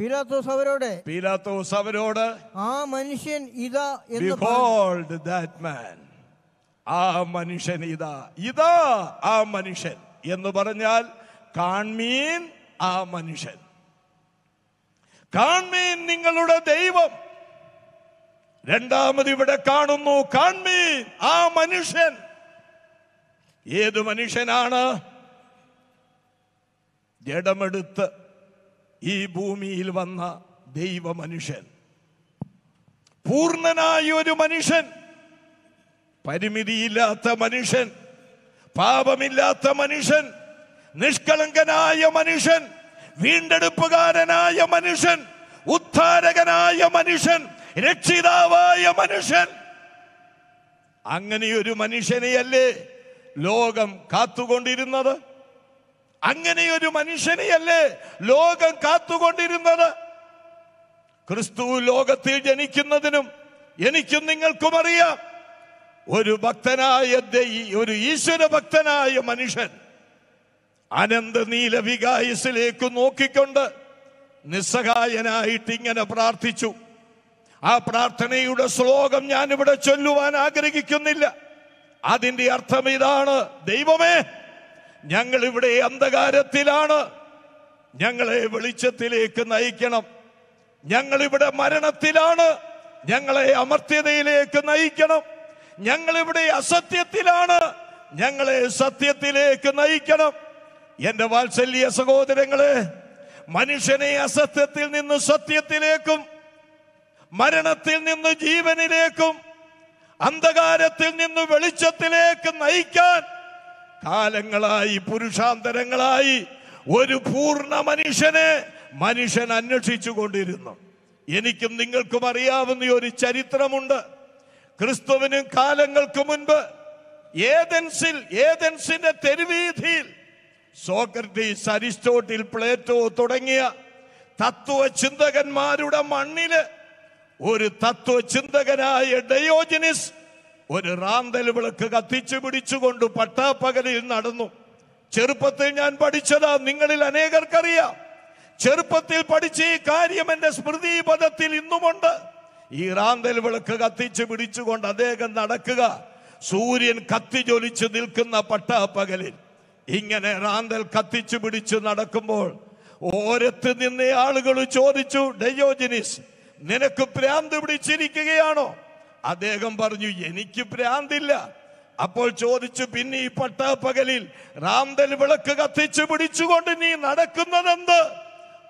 പീലാത്തോസ് അവരോട് പീലാത്തോസ് അവരോട് ആ മനുഷ്യൻ ഇതാ എന്ന് പറഞ്ഞു. ബിഹോൾഡ് ദാറ്റ് മാൻ ആ മനുഷ്യൻ ഇതാ ഇതാ ആ മനുഷ്യൻ. എന്ന് പറഞ്ഞാൽ കാൺമീൻ ആ മനുഷ്യൻ. കാൺമീൻ നിങ്ങളുടെ ദൈവം. രണ്ടാമത് ഇവിടെ കാണുന്നു കാൺമീൻ ആ മനുഷ്യൻ. ഏത് മനുഷ്യനാണ്? ജഡമെടുത്ത് ഈ ഭൂമിയിൽ വന്ന ദൈവ മനുഷ്യൻ പൂർണനായ ഒരു മനുഷ്യൻ. പരിമിതിയില്ലാത്ത മനുഷ്യൻ. പാപമില്ലാത്ത മനുഷ്യൻ. നിഷ്കളങ്കനായ മനുഷ്യൻ. വീണ്ടെടുപ്പുകാരനായ മനുഷ്യൻ. ഉദ്ധാരകനായ മനുഷ്യൻ. രക്ഷിതാവായ മനുഷ്യൻ. അങ്ങനെയൊരു മനുഷ്യനെയല്ലേ ലോകം കാത്തുകൊണ്ടിരുന്നത്? അങ്ങനെയൊരു മനുഷ്യനെയല്ലേ ലോകം കാത്തുകൊണ്ടിരുന്നത്? ക്രിസ്തു ലോകത്തിൽ ജനിക്കുന്നതിനും എനിക്കും നിങ്ങൾക്കും അറിയാം. ഒരു ഭക്തനായ ഒരു ഈശ്വര ഭക്തനായ മനുഷ്യൻ അനന്ത നീല വികായസിലേക്ക് നോക്കിക്കൊണ്ട് നിസ്സഹായനായിട്ട് ഇങ്ങനെ പ്രാർത്ഥിച്ചു. ആ പ്രാർത്ഥനയുടെ ശ്ലോകം ഞാൻ ഇവിടെ ചൊല്ലുവാൻ ആഗ്രഹിക്കുന്നില്ല. അതിന്റെ അർത്ഥം ഇതാണ്. ദൈവമേ ഞങ്ങൾ ഇവിടെ അന്ധകാരത്തിലാണ്. ഞങ്ങളെ വെളിച്ചത്തിലേക്ക് നയിക്കണം. ഞങ്ങൾ ഇവിടെ മരണത്തിലാണ്. ഞങ്ങളെ അമർത്യതയിലേക്ക് നയിക്കണം. ഞങ്ങൾ ഇവിടെ അസത്യത്തിലാണ്. ഞങ്ങളെ സത്യത്തിലേക്ക് നയിക്കണം. എന്റെ വാത്സല്യ സഹോദരങ്ങളെ മനുഷ്യനെ അസത്യത്തിൽ നിന്ന് സത്യത്തിലേക്കും മരണത്തിൽ നിന്ന് ജീവനിലേക്കും അന്ധകാരത്തിൽ നിന്ന് വെളിച്ചത്തിലേക്ക് നയിക്കാൻ കാലങ്ങളായി പുരുഷാന്തരങ്ങളായി ഒരു പൂർണ മനുഷ്യനെ മനുഷ്യൻ അന്വേഷിച്ചു കൊണ്ടിരുന്നു എനിക്കും നിങ്ങൾക്കും അറിയാവുന്ന ഒരു ചരിത്രമുണ്ട്. ക്രിസ്തുവിനും കാലങ്ങൾക്ക് മുൻപ് ഏതൻസിൽ ഏതൻസിന്റെ തെരുവീതിയിൽ സോക്രട്ടീസ് അരിസ്റ്റോട്ടിൽ പ്ലേറ്റോ തുടങ്ങിയ തത്വചിന്തകന്മാരുടെ മണ്ണിൽ ഒരു തത്വചിന്തകനായ ഡയോജനിസ് ഒരു റാന്തൽ വിളക്ക് കത്തിച്ചു പിടിച്ചുകൊണ്ട് പട്ടാപ്പകലിൽ നടന്നു. ചെറുപ്പത്തിൽ ഞാൻ പഠിച്ചതാ നിങ്ങളിൽ അനേകർക്കറിയാം. ചെറുപ്പത്തിൽ പഠിച്ച ഈ കാര്യം എന്റെ സ്മൃതി പദത്തിൽ ഇന്നുമുണ്ട്. ഈ റാന്തൽ വിളക്ക് കത്തിച്ചു പിടിച്ചുകൊണ്ട് അദ്ദേഹം നടക്കുക. സൂര്യൻ കത്തി ജ്വലിച്ച് നിൽക്കുന്ന പട്ടാപ്പകലിൽ. ഇങ്ങനെ റാന്തൽ കത്തിച്ചു പിടിച്ചു നടക്കുമ്പോൾ ഓരത്ത് നിന്ന ആളുകൾ ചോദിച്ചു ഡയോജനിസ് നിനക്ക് ഭ്രാന്ത് പിടിച്ചിരിക്കുകയാണോ? അദ്ദേഹം പറഞ്ഞു എനിക്ക് ഭ്രാന്തില്ല. അപ്പോൾ ചോദിച്ചു പിന്നെ ഈ പട്ടാപ്പകലിൽ റാന്തൽ വിളക്ക് കത്തിച്ചു പിടിച്ചുകൊണ്ട് നീ നടക്കുന്നതെന്ത്?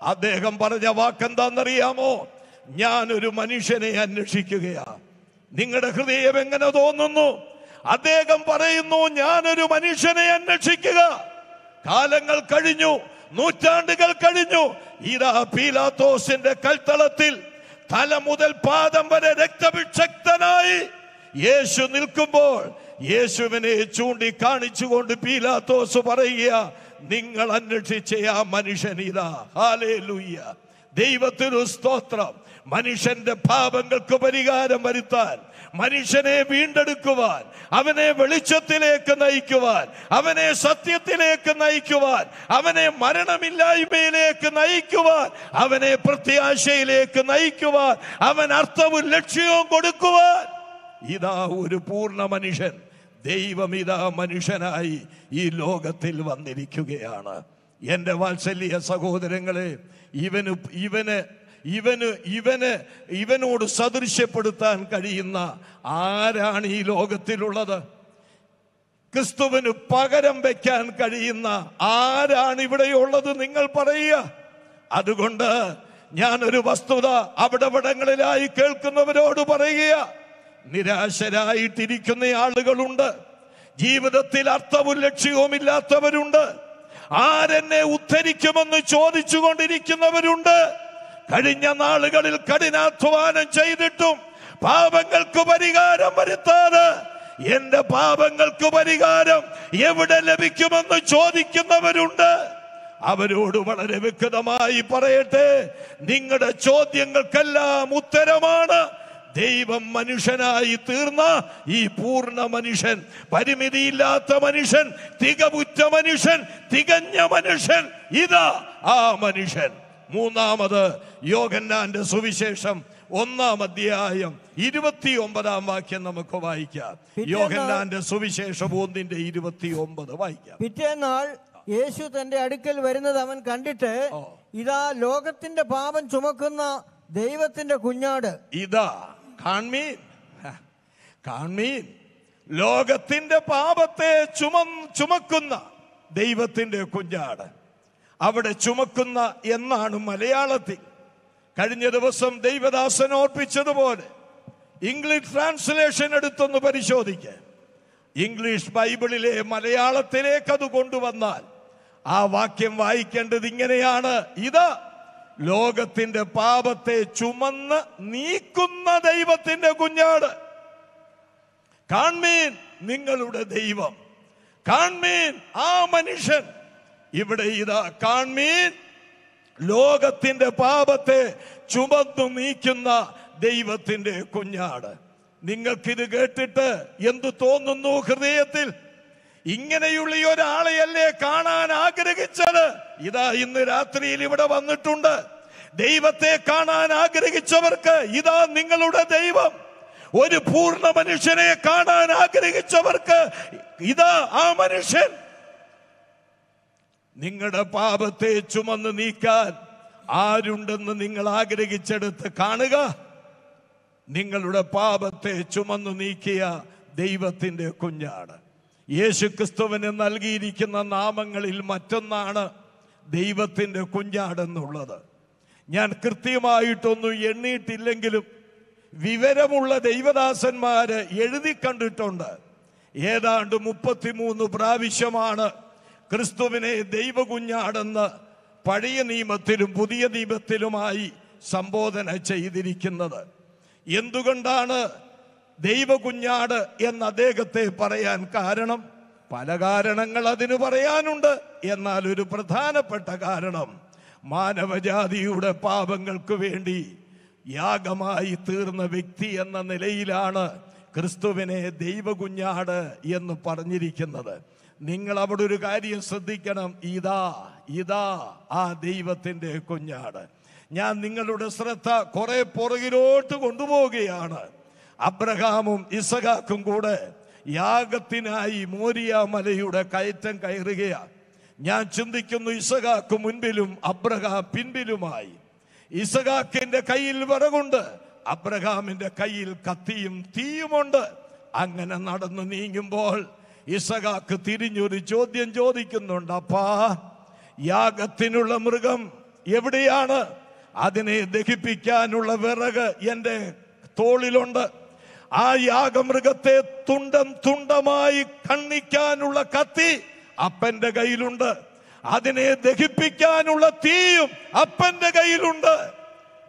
അദ്ദേഹം പറഞ്ഞ വാക്കെന്താണെന്നറിയാമോ? ഞാനൊരു മനുഷ്യനെ അന്വേഷിക്കുകയാ. നിങ്ങളുടെ ഹൃദയം എങ്ങനെ തോന്നുന്നു? അദ്ദേഹം പറയുന്നു ഞാനൊരു മനുഷ്യനെ അന്വേഷിക്കുക. കാലങ്ങൾ കഴിഞ്ഞു നൂറ്റാണ്ടുകൾ കഴിഞ്ഞു. ഇതാ പീലാത്തോസിന്റെ കൽത്തളത്തിൽ തല മുതൽ പാദം വരെ രക്തവിക്ഷക്തനായി യേശു നിൽക്കുമ്പോൾ യേശുവിനെ ചൂണ്ടി കാണിച്ചുകൊണ്ട് പീലാത്തോസ് പറയുക നിങ്ങൾ അന്വേഷിച്ച ആ മനുഷ്യൻ ഇതാ. ഹാലേ ദൈവത്തിനു സ്തോത്രം. മനുഷ്യന്റെ പാപങ്ങൾക്ക് പരിഹാരം വരുത്താൻ മനുഷ്യനെ വീണ്ടെടുക്കുവാൻ അവനെ വെളിച്ചത്തിലേക്ക് നയിക്കുവാൻ അവനെ സത്യത്തിലേക്ക് നയിക്കുവാൻ അവനെ മരണമില്ലായ്മയിലേക്ക് നയിക്കുവാൻ അവനെ പ്രത്യാശയിലേക്ക് നയിക്കുവാൻ അവൻ അർത്ഥവും ലക്ഷ്യവും കൊടുക്കുവാൻ. ഇതാ ഒരു പൂർണ മനുഷ്യൻ. ദൈവം ഇതാ മനുഷ്യനായി ഈ ലോകത്തിൽ വന്നിരിക്കുകയാണ്. എന്റെ വാത്സല്യ സഹോദരങ്ങളെ ഇവന് ഇവന് ഇവന് ഇവന് ഇവനോട് സദൃശ്യപ്പെടുത്താൻ കഴിയുന്ന ആരാണ് ഈ ലോകത്തിലുള്ളത്? ക്രിസ്തുവിന് പകരം വെക്കാൻ കഴിയുന്ന ആരാണ് ഇവിടെയുള്ളത് നിങ്ങൾ പറയുക. അതുകൊണ്ട് ഞാനൊരു വസ്തുത അവിടവിടങ്ങളിലായി കേൾക്കുന്നവരോട് പറയുക. നിരാശരായിട്ടിരിക്കുന്ന ആളുകളുണ്ട്. ജീവിതത്തിൽ അർത്ഥവും ലക്ഷ്യവും ഇല്ലാത്തവരുണ്ട്. ആരെന്നെ ഉദ്ധരിക്കുമെന്ന് ചോദിച്ചുകൊണ്ടിരിക്കുന്നവരുണ്ട്. കഴിഞ്ഞ നാളുകളിൽ കഠിനാധ്വാനം ചെയ്തിട്ടും പാപങ്ങൾക്ക് പരിഹാരം വരുത്താതെ എന്റെ പാപങ്ങൾക്ക് പരിഹാരം എവിടെ ലഭിക്കുമെന്ന് ചോദിക്കുന്നവരുണ്ട്. അവരോട് വളരെ വ്യക്തമായി പറയട്ടെ നിങ്ങളുടെ ചോദ്യങ്ങൾക്കെല്ലാം ഉത്തരമാണ്. ദൈവം മനുഷ്യനായി തീർന്ന ഈ പൂർണ മനുഷ്യൻ പരിമിതിയില്ലാത്ത മനുഷ്യൻ തികവുറ്റ മനുഷ്യൻ തികഞ്ഞ മനുഷ്യൻ ഇതാ ആ മനുഷ്യൻ. മൂന്നാമത് യോഗന്നാന്റെ സുവിശേഷം ഒന്നാം അധ്യായം ഇരുപത്തി ഒമ്പതാം വാക്യം നമുക്ക് വായിക്കാം. യോഗന്നാന്റെ സുവിശേഷം ഒന്നിന്റെ ഇരുപത്തി ഒമ്പത് വായിക്കാം. പിറ്റേന്നാൾ യേശു തന്റെ അടുക്കൽ വരുന്നത് അവൻ കണ്ടിട്ട് ഇതാ ലോകത്തിന്റെ പാപം ചുമക്കുന്ന ദൈവത്തിന്റെ കുഞ്ഞാട്. ഇതാ കാൺമീൻ. കാൺമീൻ. ലോകത്തിന്റെ പാപത്തെ ചുമ ചുമക്കുന്ന ദൈവത്തിന്റെ കുഞ്ഞാട്. അവിടെ ചുമക്കുന്ന എന്നാണ് മലയാളത്തിൽ. കഴിഞ്ഞ ദിവസം ദൈവദാസൻ ഓർപ്പിച്ചതുപോലെ ഇംഗ്ലീഷ് ട്രാൻസ്ലേഷൻ എടുത്തൊന്ന് പരിശോധിക്കാൻ ഇംഗ്ലീഷ് ബൈബിളിലെ മലയാളത്തിലേക്ക് അത് കൊണ്ടുവന്നാൽ ആ വാക്യം വായിക്കേണ്ടത് ഇങ്ങനെയാണ്. ഇത് ലോകത്തിന്റെ പാപത്തെ ചുമന്ന് നീക്കുന്ന ദൈവത്തിന്റെ കുഞ്ഞാട്. കാൺമീൻ നിങ്ങളുടെ ദൈവം. കാൺമീൻ ആ മനുഷ്യൻ. ഇവിടെ ഇതാ കാൺമീൻ ലോകത്തിന്റെ പാപത്തെ ചുമന്നു നീക്കുന്ന ദൈവത്തിന്റെ കുഞ്ഞാട്. നിങ്ങൾക്കിത് കേട്ടിട്ട് എന്തു തോന്നുന്നു ഹൃദയത്തിൽ? ഇങ്ങനെയുള്ള ഒരാളെയല്ലേ കാണാൻ ആഗ്രഹിച്ചത്? ഇതാ ഇന്ന് രാത്രിയിൽ ഇവിടെ വന്നിട്ടുണ്ട്. ദൈവത്തെ കാണാൻ ആഗ്രഹിച്ചവർക്ക് ഇതാ നിങ്ങളുടെ ദൈവം. ഒരു പൂർണ മനുഷ്യനെ കാണാൻ ആഗ്രഹിച്ചവർക്ക് ഇതാ ആ മനുഷ്യൻ. നിങ്ങളുടെ പാപത്തെ ചുമന്ന് നീക്കാൻ ആരുണ്ടെന്ന് നിങ്ങൾ ആഗ്രഹിച്ചെടുത്ത് കാണുക. നിങ്ങളുടെ പാപത്തെ ചുമന്നു നീക്കിയ ദൈവത്തിന്റെ കുഞ്ഞാണ്. യേശു ക്രിസ്തുവിന് നൽകിയിരിക്കുന്ന നാമങ്ങളിൽ മറ്റൊന്നാണ് ദൈവത്തിന്റെ കുഞ്ഞാടെന്നുള്ളത്. ഞാൻ കൃത്യമായിട്ടൊന്നും എണ്ണിയിട്ടില്ലെങ്കിലും വിവരമുള്ള ദൈവദാസന്മാര് എഴുതി കണ്ടിട്ടുണ്ട്. ഏതാണ്ട് മുപ്പത്തിമൂന്ന് പ്രാവശ്യമാണ് ക്രിസ്തുവിനെ ദൈവകുഞ്ഞാടെന്ന് പഴയ നിയമത്തിലും പുതിയ നിയമത്തിലുമായി സംബോധന ചെയ്തിരിക്കുന്നത്. എന്തുകൊണ്ടാണ് ദൈവകുഞ്ഞാട് എന്ന് അദ്ദേഹത്തെ പറയാൻ കാരണം? പല കാരണങ്ങൾ അതിന് പറയാനുണ്ട്. എന്നാൽ ഒരു പ്രധാനപ്പെട്ട കാരണം മാനവജാതിയുടെ പാപങ്ങൾക്ക് വേണ്ടി യാഗമായി തീർന്ന വ്യക്തി എന്ന നിലയിലാണ് ക്രിസ്തുവിനെ ദൈവകുഞ്ഞാട് എന്ന് പറഞ്ഞിരിക്കുന്നത്. നിങ്ങൾ അവിടെ ഒരു കാര്യം ശ്രദ്ധിക്കണം. ഇതാ ഇതാ ആ ദൈവത്തിന്റെ കുഞ്ഞാട്. ഞാൻ നിങ്ങളുടെ ശ്രദ്ധ കുറെ പുറകിലോട്ട് കൊണ്ടുപോവുകയാണ്. അബ്രഹാമും ഇസഹാക്കും കൂടെ യാഗത്തിനായി മോരിയ മലയുടെ കയറ്റം കയറുകയാണ് ഞാൻ ചിന്തിക്കുന്നു ഇസഹാക്ക് മുൻപിലും അബ്രഹാം പിൻപിലുമായി. ഇസഹാക്കിന്റെ കയ്യിൽ വിറകുണ്ട് അബ്രഹാമിന്റെ കയ്യിൽ കത്തിയും തീയുമുണ്ട്. അങ്ങനെ നടന്നു നീങ്ങുമ്പോൾ ഇസഹാക്ക് തിരിഞ്ഞൊരു ചോദ്യം ചോദിക്കുന്നുണ്ട് അപ്പാ യാഗത്തിനുള്ള മൃഗം എവിടെയാണ്? അതിനെ ദഹിപ്പിക്കാനുള്ള വിറക് എന്റെ തോളിലുണ്ട്. ആ യാഗമൃഗത്തെ തുണ്ടം തുണ്ടമായി കണ്ണിക്കാനുള്ള കത്തി അപ്പന്റെ കയ്യിലുണ്ട്. അതിനെ ദഹിപ്പിക്കാനുള്ള തീയും അപ്പന്റെ കയ്യിലുണ്ട്.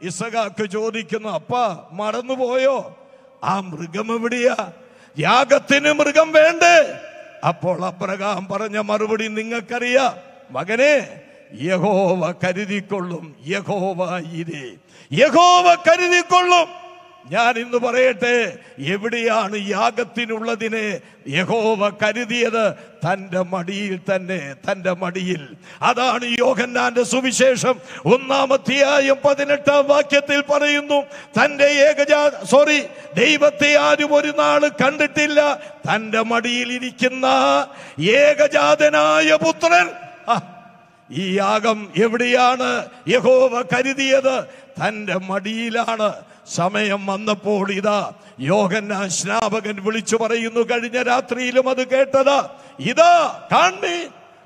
ഇസഖാക്ക് ചോദിക്കുന്നു അപ്പ മറന്നുപോയോ? ആ മൃഗം എവിടെയാ? യാഗത്തിന് മൃഗം വേണ്ടേ? അപ്പോൾ അബ്രഹാം പറഞ്ഞ മറുപടി നിങ്ങൾക്കറിയാം. മകനെ യഹോവ കരുതിക്കൊള്ളും. യഹോവ ഇരേ യഹോവ കരുതിക്കൊള്ളും. ഞാൻ ഇന്ന് പറയട്ടെ എവിടെയാണ് യാഗത്തിനുള്ളതിനെ യഹോവ കരുതിയത്? തന്റെ മടിയിൽ തന്നെ തന്റെ മടിയിൽ. അതാണ് യോഗന്നാന്റെ സുവിശേഷം. ഒന്നാമത്തെയായും പതിനെട്ടാം വാക്യത്തിൽ പറയുന്നു തന്റെ ഏകജാ സോറി ദൈവത്തെ ആരും ഒരു നാൾ കണ്ടിട്ടില്ല. തന്റെ മടിയിൽ ഇരിക്കുന്ന ഏകജാതനായ പുത്രൻ. ഈ യാഗം എവിടെയാണ് യഹോവ കരുതിയത്? തന്റെ മടിയിലാണ്. സമയം വന്നപ്പോൾ ഇതാ യോഹന്നാൻ സ്നാപകൻ വിളിച്ചു പറയുന്നു കഴിഞ്ഞ രാത്രിയിലും അത് കേട്ടതാ. ഇതാ കാണി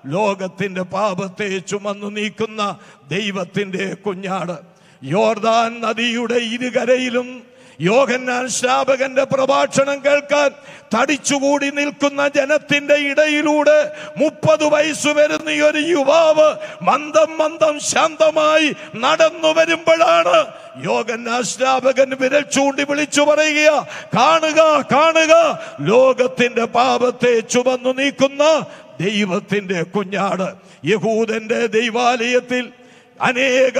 ലോകത്തിന്റെ പാപത്തെ ചുമന്നു നീക്കുന്ന ദൈവത്തിന്റെ കുഞ്ഞാട്. യോർദാൻ നദിയുടെ ഇരുകരയിലും യോഹന്നാൻ ശ്രാപകന്റെ പ്രഭാഷണം കേൾക്കാൻ തടിച്ചുകൂടി നിൽക്കുന്ന ജനത്തിന്റെ ഇടയിലൂടെ മുപ്പത് വയസ്സ് വരുന്ന ഒരു യുവാവ് മന്ദം മന്ദം ശാന്തമായി നടന്നു വരുമ്പോഴാണ് യോഗൻ ശ്രാപകൻ വിരൽ ചൂണ്ടി വിളിച്ചു പറയുക കാണുക കാണുക ലോകത്തിന്റെ പാപത്തെ ചുമന്നു നീക്കുന്ന ദൈവത്തിന്റെ കുഞ്ഞാട് യഹൂദന്റെ ദൈവാലയത്തിൽ അനേക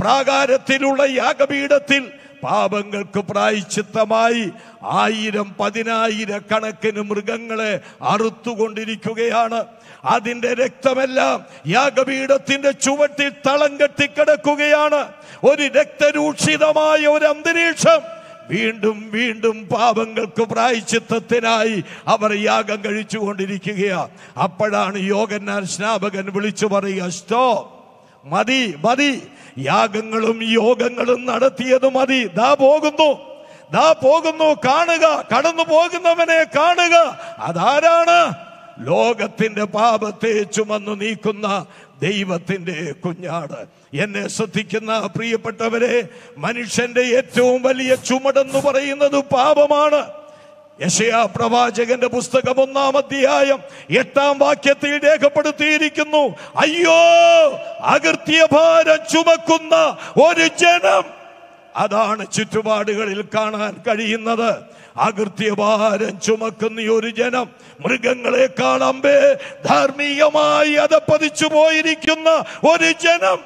പ്രാകാരത്തിലുള്ള യാഗപീഠത്തിൽ പാപങ്ങൾക്ക് പ്രായച്ചിത്തമായി ആയിരം പതിനായിരക്കണക്കിന് മൃഗങ്ങളെ അറുത്തുകൊണ്ടിരിക്കുകയാണ്. അതിന്റെ രക്തമെല്ലാം യാഗപീഠത്തിന്റെ ചുവട്ടിൽ തളം കെട്ടിക്കിടക്കുകയാണ്. ഒരു രക്തരൂക്ഷിതമായ ഒരു അന്തരീക്ഷം. വീണ്ടും വീണ്ടും പാപങ്ങൾക്ക് പ്രായച്ചിത്തത്തിനായി അവർ യാഗം കഴിച്ചുകൊണ്ടിരിക്കുകയാണ്. അപ്പോഴാണ് യോഗന്നാൻ സ്നാപകൻ വിളിച്ചു പറയുക സ്റ്റോ മതി മതി. യാഗങ്ങളും യോഗങ്ങളും നടത്തിയത് മതി. ദാ പോകുന്നു. ദാ പോകുന്നു. കാണുക. കടന്നു പോകുന്നവനെ കാണുക. അതാരാണ്? ലോകത്തിന്റെ പാപത്തെ ചുമന്നു നീക്കുന്ന ദൈവത്തിന്റെ കുഞ്ഞാട്. എന്നെ ശ്രദ്ധിക്കുന്ന പ്രിയപ്പെട്ടവരെ മനുഷ്യന്റെ ഏറ്റവും വലിയ ചുമടെന്ന് പറയുന്നത് പാപമാണ്. യശയാ പ്രവാചകന്റെ പുസ്തകം ഒന്നാം അധ്യായം എട്ടാം വാക്യത്തിൽ രേഖപ്പെടുത്തിയിരിക്കുന്നു. അയ്യോ അകൃത്യ ഭാരം ചുമക്കുന്ന ഒരു ജനം. അതാണ് ചുറ്റുപാടുകളിൽ കാണാൻ കഴിയുന്നത്. അകൃത്യഭാരം ചുമക്കുന്ന ഒരു ജനം മൃഗങ്ങളെക്കാൾ അമ്പേ ധാർമ്മികമായി അതപ്പതിച്ചു പോയിരിക്കുന്ന ഒരു ജനം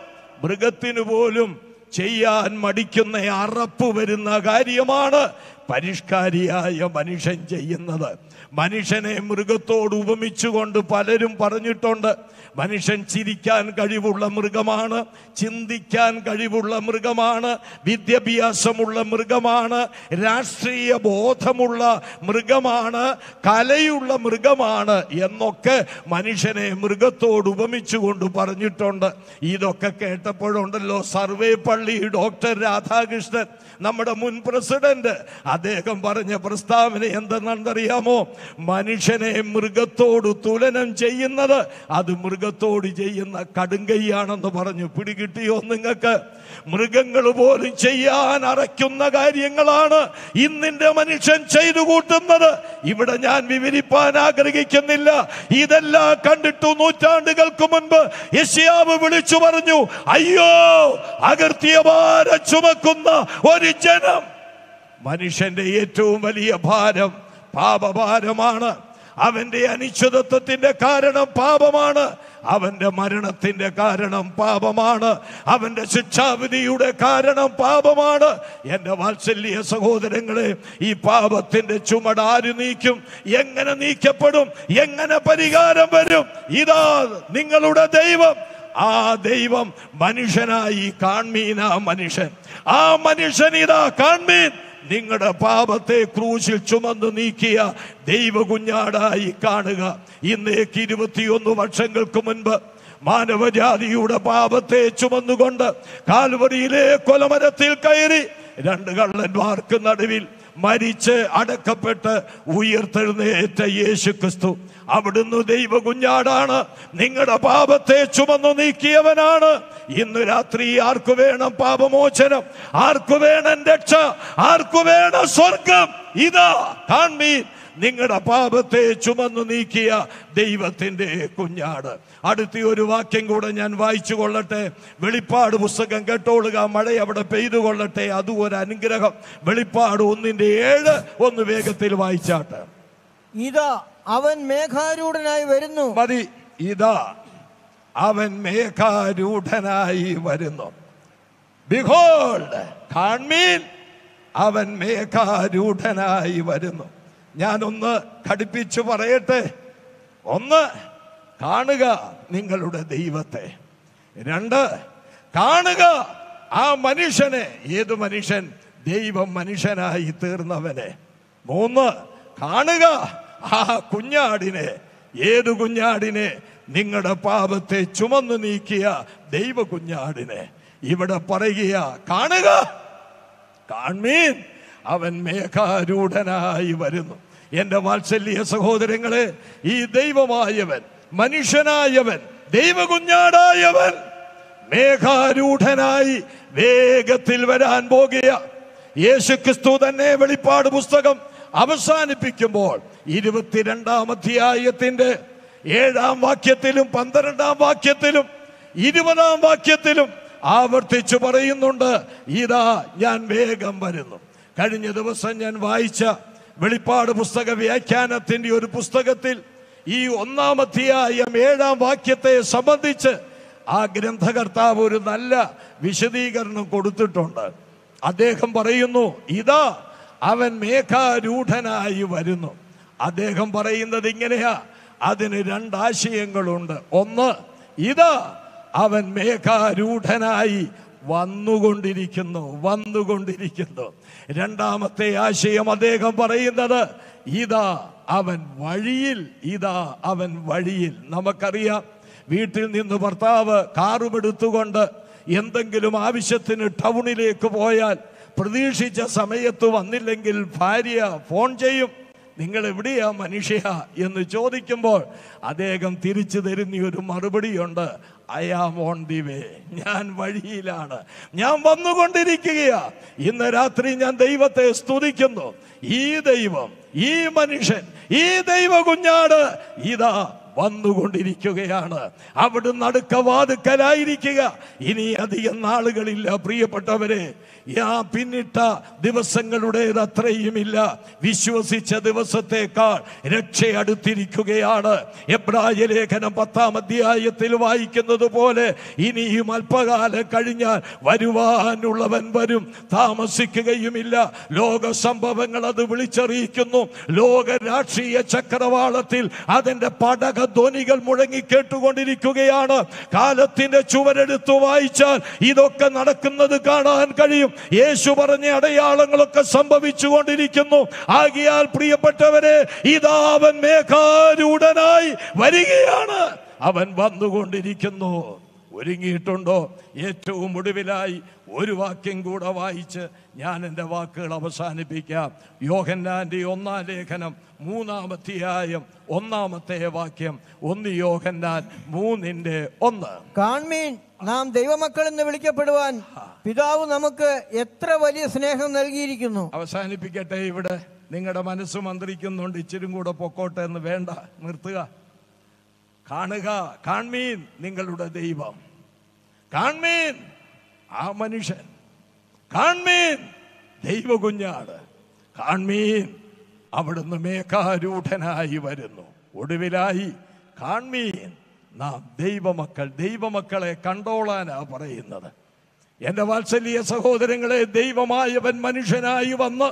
മൃഗത്തിനു പോലും ചെയ്യാൻ മടിക്കുന്ന അറപ്പ് വരുന്ന കാര്യമാണ് പരിഷ്കാരിയായ മനുഷ്യൻ ചെയ്യുന്നത്. മനുഷ്യനെ മൃഗത്തോട് ഉപമിച്ചുകൊണ്ട് പലരും പറഞ്ഞിട്ടുണ്ട് മനുഷ്യൻ ചിരിക്കാൻ കഴിവുള്ള മൃഗമാണ് ചിന്തിക്കാൻ കഴിവുള്ള മൃഗമാണ് വിദ്യാഭ്യാസമുള്ള മൃഗമാണ് രാഷ്ട്രീയ ബോധമുള്ള മൃഗമാണ് കലയുള്ള മൃഗമാണ് എന്നൊക്കെ മനുഷ്യനെ മൃഗത്തോട് ഉപമിച്ചുകൊണ്ട് പറഞ്ഞിട്ടുണ്ട്. ഇതൊക്കെ കേട്ടപ്പോഴുണ്ടല്ലോ സർവേ പള്ളി ഡോക്ടർ രാധാകൃഷ്ണൻ നമ്മുടെ മുൻ പ്രസിഡന്റ്. അദ്ദേഹം പറഞ്ഞ പ്രസ്താവന എന്തെന്നറിയാമോ? മനുഷ്യനെ മൃഗത്തോട് തുലനം ചെയ്യുന്നത് അത് മൃഗത്തോട് ചെയ്യുന്ന കടുങ്കൈയാണെന്ന് പറഞ്ഞു. പിടികിട്ടിയോ നിങ്ങൾക്ക്? മൃഗങ്ങൾ പോലും ചെയ്യാൻ അറയ്ക്കുന്ന കാര്യങ്ങളാണ് ഇന്നിന്റെ മനുഷ്യൻ ചെയ്തു കൂട്ടുന്നത്. ഇവിടെ ഞാൻ വിവരിപ്പാൻ ആഗ്രഹിക്കുന്നില്ല. ഇതെല്ലാം കണ്ടിട്ടു നൂറ്റാണ്ടുകൾക്ക് മുൻപ് യശ്യാവ് വിളിച്ചു പറഞ്ഞു അയ്യോ അകൃത്യഭാര ചുമക്കുന്ന ഒരു ജനം. മനുഷ്യന്റെ ഏറ്റവും വലിയ ഭാരം പാപഭാരമാണ്. അവന്റെ അനിശ്ചിതത്വത്തിന്റെ കാരണം പാപമാണ്. അവന്റെ മരണത്തിന്റെ കാരണം പാപമാണ്. അവന്റെ ശിക്ഷാവിധിയുടെ കാരണം പാപമാണ്. എന്റെ വാത്സല്യ സഹോദരങ്ങളെ ഈ പാപത്തിന്റെ ചുമട് ആര് നീക്കും? എങ്ങനെ നീക്കപ്പെടും? എങ്ങനെ പരിഹാരം വരും? ഇതാ നിങ്ങളുടെ ദൈവം. ആ ദൈവം മനുഷ്യനായി കാൺമീൻ ആ മനുഷ്യൻ. ആ മനുഷ്യൻ ഇതാ കാൺമീൻ. നിങ്ങളുടെ പാപത്തെ ക്രൂശിൽ ചുമന്ന് നീക്കിയ ദൈവകുഞ്ഞാടായി കാണുക. ഇന്നേക്ക് ഇരുപത്തിയൊന്ന് വർഷങ്ങൾക്ക് മുൻപ് മാനവജാതിയുടെ പാപത്തെ ചുമന്നുകൊണ്ട് കാൽവരിയിലെ കൊലമരത്തിൽ കയറി രണ്ട് കള്ളന്മാർക്ക് നടുവിൽ മരിച്ച് അടക്കപ്പെട്ട് ഉയർത്തെഴുന്നേറ്റ യേശു ക്രിസ്തു അവിടുന്ന് ദൈവ കുഞ്ഞാടാണ് നിങ്ങളുടെ പാപത്തെ ചുമന്നു നീക്കിയവനാണ്. ഇന്ന് രാത്രി ആർക്കു വേണം പാപമോചനം? ആർക്കു വേണം രക്ഷ? ആർക്കു വേണം സ്വർഗം? ഇതാ കാൺമീൻ നിങ്ങളുടെ പാപത്തെ ചുമന്നു നീക്കിയ ദൈവത്തിന്റെ കുഞ്ഞാട്. അടുത്ത ഒരു വാക്യം കൂടെ ഞാൻ വായിച്ചു കൊള്ളട്ടെ. വെളിപ്പാട് പുസ്തകം കേട്ടോളുക. മഴ അവിടെ പെയ്തു കൊള്ളട്ടെ. അതും ഒരു അനുഗ്രഹം വെളിപ്പാട് ഒന്നിന്റെ ഏഴ് ഒന്ന് വേഗത്തിൽ വായിച്ചാട്ട്. ഇതാ അവൻ മേഘാരൂഢനായി വരുന്നു. മതി. ഇതാ അവൻ മേഘാരൂഢനായി വരുന്നു. ബിഹോൾഡ് കാൺമീൻ അവൻ മേഘാരൂഢനായി വരുന്നു. ഞാനൊന്ന് ഘടിപ്പിച്ചു പറയട്ടെ. ഒന്ന് കാണുക നിങ്ങളുടെ ദൈവത്തെ. രണ്ട് കാണുക ആ മനുഷ്യനെ. ഏത് മനുഷ്യൻ? ദൈവം മനുഷ്യനായി തീർന്നവനെ. മൂന്ന് കാണുക ആ കുഞ്ഞാടിനെ. ഏത് കുഞ്ഞാടിനെ? നിങ്ങളുടെ പാപത്തെ ചുമന്നു നീക്കിയ ദൈവ കുഞ്ഞാടിനെ. ഇവിടെ പറയുക കാണുക. കാൺമീൻ അവൻ മേഘാരൂഢനായി വരുന്നു. എന്റെ വാത്സല്യ സഹോദരങ്ങളെ ഈ ദൈവമായവൻ മനുഷ്യനായവൻ ദൈവകുഞ്ഞാടായവൻ മേഘാരൂഢനായി വേഗത്തിൽ വരാൻ പോകുക. യേശുക്രിസ്തു തന്നെ വെളിപ്പാട് പുസ്തകം അവസാനിപ്പിക്കുമ്പോൾ ഇരുപത്തിരണ്ടാം അധ്യായത്തിന്റെ ഏഴാം വാക്യത്തിലും പന്ത്രണ്ടാം വാക്യത്തിലും ഇരുപതാം വാക്യത്തിലും ആവർത്തിച്ചു പറയുന്നുണ്ട് ഇതാ ഞാൻ വേഗം വരുന്നു. കഴിഞ്ഞ ദിവസം ഞാൻ വായിച്ച വെളിപ്പാട് പുസ്തക വ്യാഖ്യാനത്തിന്റെ ഒരു പുസ്തകത്തിൽ ഈ ഒന്നാം അധ്യായം ഏഴാം വാക്യത്തെ സംബന്ധിച്ച് ആ ഗ്രന്ഥകർത്താവ് ഒരു നല്ല വിശദീകരണം കൊടുത്തിട്ടുണ്ട്. അദ്ദേഹം പറയുന്നു ഇതാ അവൻ മേഘാരൂഢനായി വരുന്നു. അദ്ദേഹം പറയുന്നത് ഇങ്ങനെയാ അതിന് രണ്ടാശയങ്ങളുണ്ട്. ഒന്ന് ഇതാ അവൻ മേഘാരൂഢനായി വന്നുകൊണ്ടിരിക്കുന്നു വന്നുകൊണ്ടിരിക്കുന്നു. രണ്ടാമത്തെ ആശയം അദ്ദേഹം പറയുന്നത് ഇതാ അവൻ വഴിയിൽ ഇതാ അവൻ വഴിയിൽ. നമുക്കറിയാം വീട്ടിൽ നിന്ന് ഭർത്താവ് കാറുമെടുത്തുകൊണ്ട് എന്തെങ്കിലും ആവശ്യത്തിന് ടൗണിലേക്ക് പോയാൽ പ്രതീക്ഷിച്ച സമയത്ത് വന്നില്ലെങ്കിൽ ഭാര്യ ഫോൺ ചെയ്യും നിങ്ങൾ എവിടെയാ മനുഷ്യ? എന്ന് ചോദിക്കുമ്പോൾ അദ്ദേഹം തിരിച്ചു തരുന്ന ഒരു മറുപടിയുണ്ട്. I am on the way ഞാൻ വഴിയിലാണ്. ഞാൻ വന്നുകൊണ്ടിരിക്കുകയാ. ഇന്ന് രാത്രി ഞാൻ ദൈവത്തെ സ്തുതിക്കുന്നു. ഈ ദൈവം ഈ മനുഷ്യൻ ഈ ദൈവ കുഞ്ഞാട് ഇതാ വന്നുകൊണ്ടിരിക്കുകയാണ്. അവിടുന്ന് അടുക്ക വാതുക്കലായിരിക്കുക. ഇനി അധികം നാളുകളില്ല പ്രിയപ്പെട്ടവരെ. ആ പിന്നിട്ട ദിവസങ്ങളുടേത് അത്രയുമില്ല വിശ്വസിച്ച ദിവസത്തേക്കാൾ രക്ഷ അടുത്തിരിക്കുകയാണ് എബ്രായ ലേഖനം പത്താം അധ്യായത്തിൽ വായിക്കുന്നത് പോലെ ഇനിയും അല്പകാലം കഴിഞ്ഞാൽ വരുവാനുള്ളവൻ വരും. താമസിക്കുകയുമില്ല. ലോക സംഭവങ്ങൾ അത് വിളിച്ചറിയിക്കുന്നു. ലോക രാഷ്ട്രീയ ചക്രവാളത്തിൽ അതിന്റെ പടകധ്വനികൾ മുഴങ്ങി കേട്ടുകൊണ്ടിരിക്കുകയാണ് കാലത്തിന്റെ ചുവരെടുത്തു വായിച്ചാൽ ഇതൊക്കെ നടക്കുന്നത് കാണാൻ കഴിയും. യേശു പറഞ്ഞ അടയാളങ്ങളൊക്കെ സംഭവിച്ചു കൊണ്ടിരിക്കുന്നു ആകിയാൽ പ്രിയപ്പെട്ടവരെ ഇതാ അവൻ മേഘാരൂഢനായി വരികയാണ്. അവൻ വന്നുകൊണ്ടിരിക്കുന്നു. ഒരുങ്ങിയിട്ടുണ്ടോ? ഏറ്റവും ഒടുവിലായി ഒരു വാക്യം കൂടെ വായിച്ച് ഞാൻ എന്റെ വാക്കുകൾ അവസാനിപ്പിക്കാം. യോഹന്നാന്റെ ഒന്നാം ലേഖനം മൂന്നാമധ്യായം ഒന്നാമത്തെ വാക്യം. ഒന്ന് യോഹന്നാൻ മൂന്നിന്റെ ഒന്ന്. കാൺമീൻ നാം ദൈവമക്കൾ എന്ന് വിളിക്കപ്പെടുവാൻ പിതാവ് നമുക്ക് എത്ര വലിയ സ്നേഹം നൽകിയിരിക്കുന്നു. അവസാനിപ്പിക്കട്ടെ ഇവിടെ. നിങ്ങളുടെ മനസ്സ് മന്ത്രിക്കുന്നുണ്ട്. ഇച്ചിരും കൂടെ പൊക്കോട്ടെ എന്ന് വേണ്ട. നിർത്തുക. കാണുക. കാൺമീൻ നിങ്ങളുടെ ദൈവം. കാൺമീൻ ആ മനുഷ്യൻ. കാൺമീൻ ദൈവ കുഞ്ഞാട് കാൺമീൻ അവിടുന്ന് മേഘാരൂഢനായി വരുന്നു. ഒടുവിലായി കാൺമീൻ നാം ദൈവമക്കൾ ദൈവമക്കളെ കണ്ടോളാനാ പറയുന്നത്. എന്റെ വാത്സല്യ സഹോദരങ്ങളെ ദൈവമായവൻ മനുഷ്യനായി വന്ന്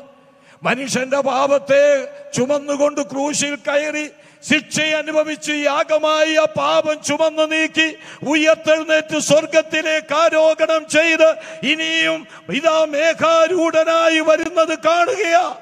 മനുഷ്യന്റെ പാപത്തെ ചുമന്നുകൊണ്ട് ക്രൂശിൽ കയറി ശിക്ഷ അനുഭവിച്ച് യാഗമായി ആ പാപം ചുമന്നു നീക്കി ഉയർത്തെഴുന്നേറ്റ് സ്വർഗത്തിലേക്ക് ആരോഗണം ചെയ്ത് ഇനിയും ഇതാ മേഘാരൂഢനായി വരുന്നത് കാണുകയാ.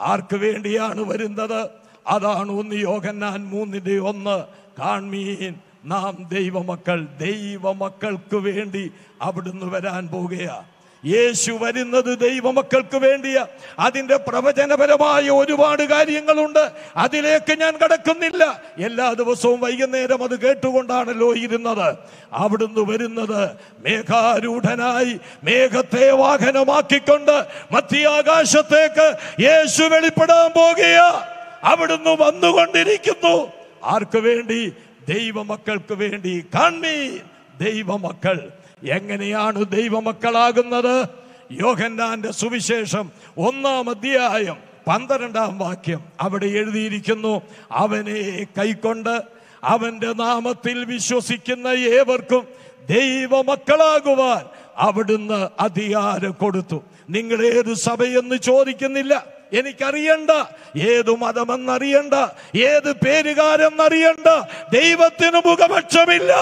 ആർക്ക് വേണ്ടിയാണ് വരുന്നത്? അതാണ് ഒന്ന് യോഗന്നാൻ മൂന്നിന്റെ ഒന്ന്. കാൺമീൻ നാം ദൈവമക്കൾ ദൈവമക്കൾക്ക് വേണ്ടി അവിടുന്ന് വരാൻ പോകുകയാ യേശു വരുന്നത് ദൈവമക്കൾക്ക് വേണ്ടിയ. അതിന്റെ പ്രവചനപരമായ ഒരുപാട് കാര്യങ്ങളുണ്ട്. അതിലേക്ക് ഞാൻ കടക്കുന്നില്ല. എല്ലാ ദിവസവും വൈകുന്നേരം അത് കേട്ടുകൊണ്ടാണല്ലോ ഇരുന്നത്. അവിടുന്ന് വരുന്നത് മേഘാരൂഢനായി മേഘത്തെ വാഹനമാക്കിക്കൊണ്ട് മധ്യാകാശത്തേക്ക് യേശു വെളിപ്പെടാൻ പോകുക അവിടുന്ന് വന്നുകൊണ്ടിരിക്കുന്നു. ആർക്ക് വേണ്ടി? ദൈവമക്കൾക്ക് വേണ്ടി. കാൺമീൻ ദൈവമക്കൾ. എങ്ങനെയാണ് ദൈവമക്കളാകുന്നത്? യോഹന്നാന്റെ സുവിശേഷം ഒന്നാം അധ്യായം പന്ത്രണ്ടാം വാക്യം അവിടെ എഴുതിയിരിക്കുന്നു അവനെ കൈക്കൊണ്ട് അവന്റെ നാമത്തിൽ വിശ്വസിക്കുന്ന ഏവർക്കും ദൈവമക്കളാകുവാൻ അവിടുന്ന് അധികാരം കൊടുത്തു. നിങ്ങൾ ഏത് സഭയെന്ന് ചോദിക്കുന്നില്ല. എനിക്കറിയണ്ട. ഏതു മതമെന്നറിയണ്ട. ഏത് പേരുകാരെന്നറിയണ്ട. ദൈവത്തിന് മുഖപക്ഷമില്ല.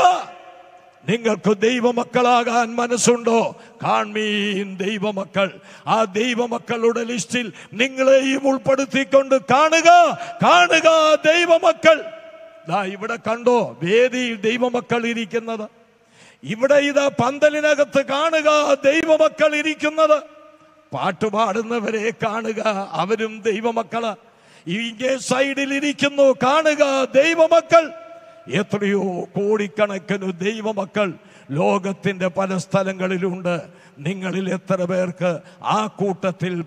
നിങ്ങൾക്ക് ദൈവമക്കളാകാൻ മനസ്സുണ്ടോ? കാൺമീൻ ദൈവമക്കൾ. ആ ദൈവമക്കളുടെ ലിസ്റ്റിൽ നിങ്ങളെയും ഉൾപ്പെടുത്തിക്കൊണ്ട് കാണുക കാണുക ദൈവമക്കൾ. ദാ ഇവിടെ കണ്ടോ വേദിയിൽ ദൈവമക്കൾ ഇരിക്കുന്നത്. ഇവിടെ ഇതാ പന്തലിനകത്ത് കാണുക ദൈവമക്കൾ ഇരിക്കുന്നത്. പാട്ടുപാടുന്നവരെ കാണുക. അവരും ദൈവമക്കൾ. ഇങ്ങേ സൈഡിൽ ഇരിക്കുന്നു കാണുക ദൈവമക്കൾ. എത്രയോ കോടിക്കണക്കിന് ദൈവമക്കൾ ലോകത്തിന്റെ പല സ്ഥലങ്ങളിലുണ്ട്. നിങ്ങളിൽ എത്ര പേർക്ക് ആ കൂട്ടത്തിൽ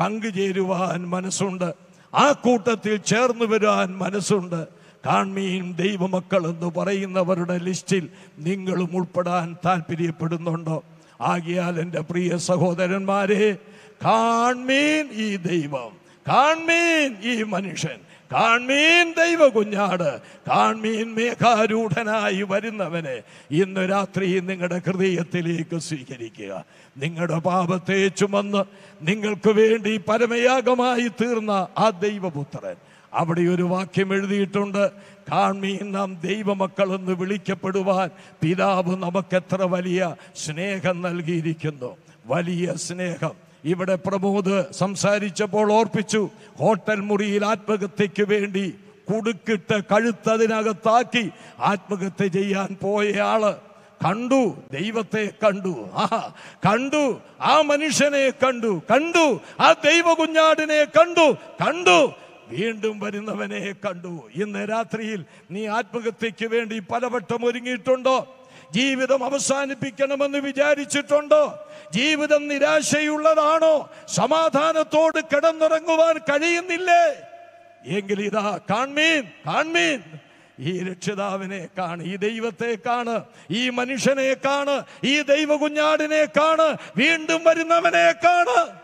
പങ്കുചേരുവാൻ മനസ്സുണ്ട്? ആ കൂട്ടത്തിൽ ചേർന്നു വരാൻ മനസ്സുണ്ട്. കാൺമീൻ ദൈവമക്കൾ എന്ന് പറയുന്നവരുടെ ലിസ്റ്റിൽ നിങ്ങളും ഉൾപ്പെടാൻ താല്പര്യപ്പെടുന്നുണ്ടോ? ആകിയാൽ എന്റെ പ്രിയ സഹോദരന്മാരെ കാൺമീൻ ഈ ദൈവം കാൺമീൻ ഈ മനുഷ്യൻ കാൺമീൻ ദൈവ കുഞ്ഞാട് കാൺമീൻ മേഘാരൂഢനായി വരുന്നവനെ ഇന്ന് രാത്രി നിങ്ങളുടെ ഹൃദയത്തിലേക്ക് സ്വീകരിക്കുക. നിങ്ങളുടെ പാപത്തെ ചുമന്ന് നിങ്ങൾക്ക് വേണ്ടി പരമയാഗമായി തീർന്ന ആ ദൈവപുത്രൻ. അവിടെ ഒരു വാക്യം എഴുതിയിട്ടുണ്ട്. കാൺമീൻ നാം ദൈവമക്കളെന്ന് വിളിക്കപ്പെടുവാൻ പിതാവ് നമുക്കെത്ര വലിയ സ്നേഹം നൽകിയിരിക്കുന്നു. വലിയ സ്നേഹം. ഇവിടെ പ്രമോദ് സംസാരിച്ചപ്പോൾ ഓർപ്പിച്ചു ഹോട്ടൽ മുറിയിൽ ആത്മഹത്യക്ക് വേണ്ടി കുടുക്കിട്ട് കഴുത്തതിനകത്താക്കി ആത്മഹത്യ ചെയ്യാൻ പോയയാൾ കണ്ടു ദൈവത്തെ കണ്ടു. ആ കണ്ടു ആ മനുഷ്യനെ കണ്ടു കണ്ടു ആ ദൈവ കുഞ്ഞാടിനെ കണ്ടു കണ്ടു വീണ്ടും വരുന്നവനെ കണ്ടു. ഇന്ന് രാത്രിയിൽ നീ ആത്മഹത്യയ്ക്ക് വേണ്ടി പലവട്ടം ഒരുങ്ങിയിട്ടുണ്ടോ? ജീവിതം അവസാനിപ്പിക്കണമെന്ന് വിചാരിച്ചിട്ടുണ്ടോ? ജീവിതം നിരാശയുള്ളതാണോ? സമാധാനത്തോട് കിടന്നുറങ്ങുവാൻ കഴിയുന്നില്ലേ? എങ്കിൽ ഇതാ കാൺമീൻ കാൺമീൻ. ഈ രക്ഷിതാവിനെ കാണ് ഈ ദൈവത്തെ കാണ് ഈ മനുഷ്യനെ കാണ് ഈ ദൈവ കുഞ്ഞാടിനെ കാണ് വീണ്ടും വരുന്നവനെ കാണ്.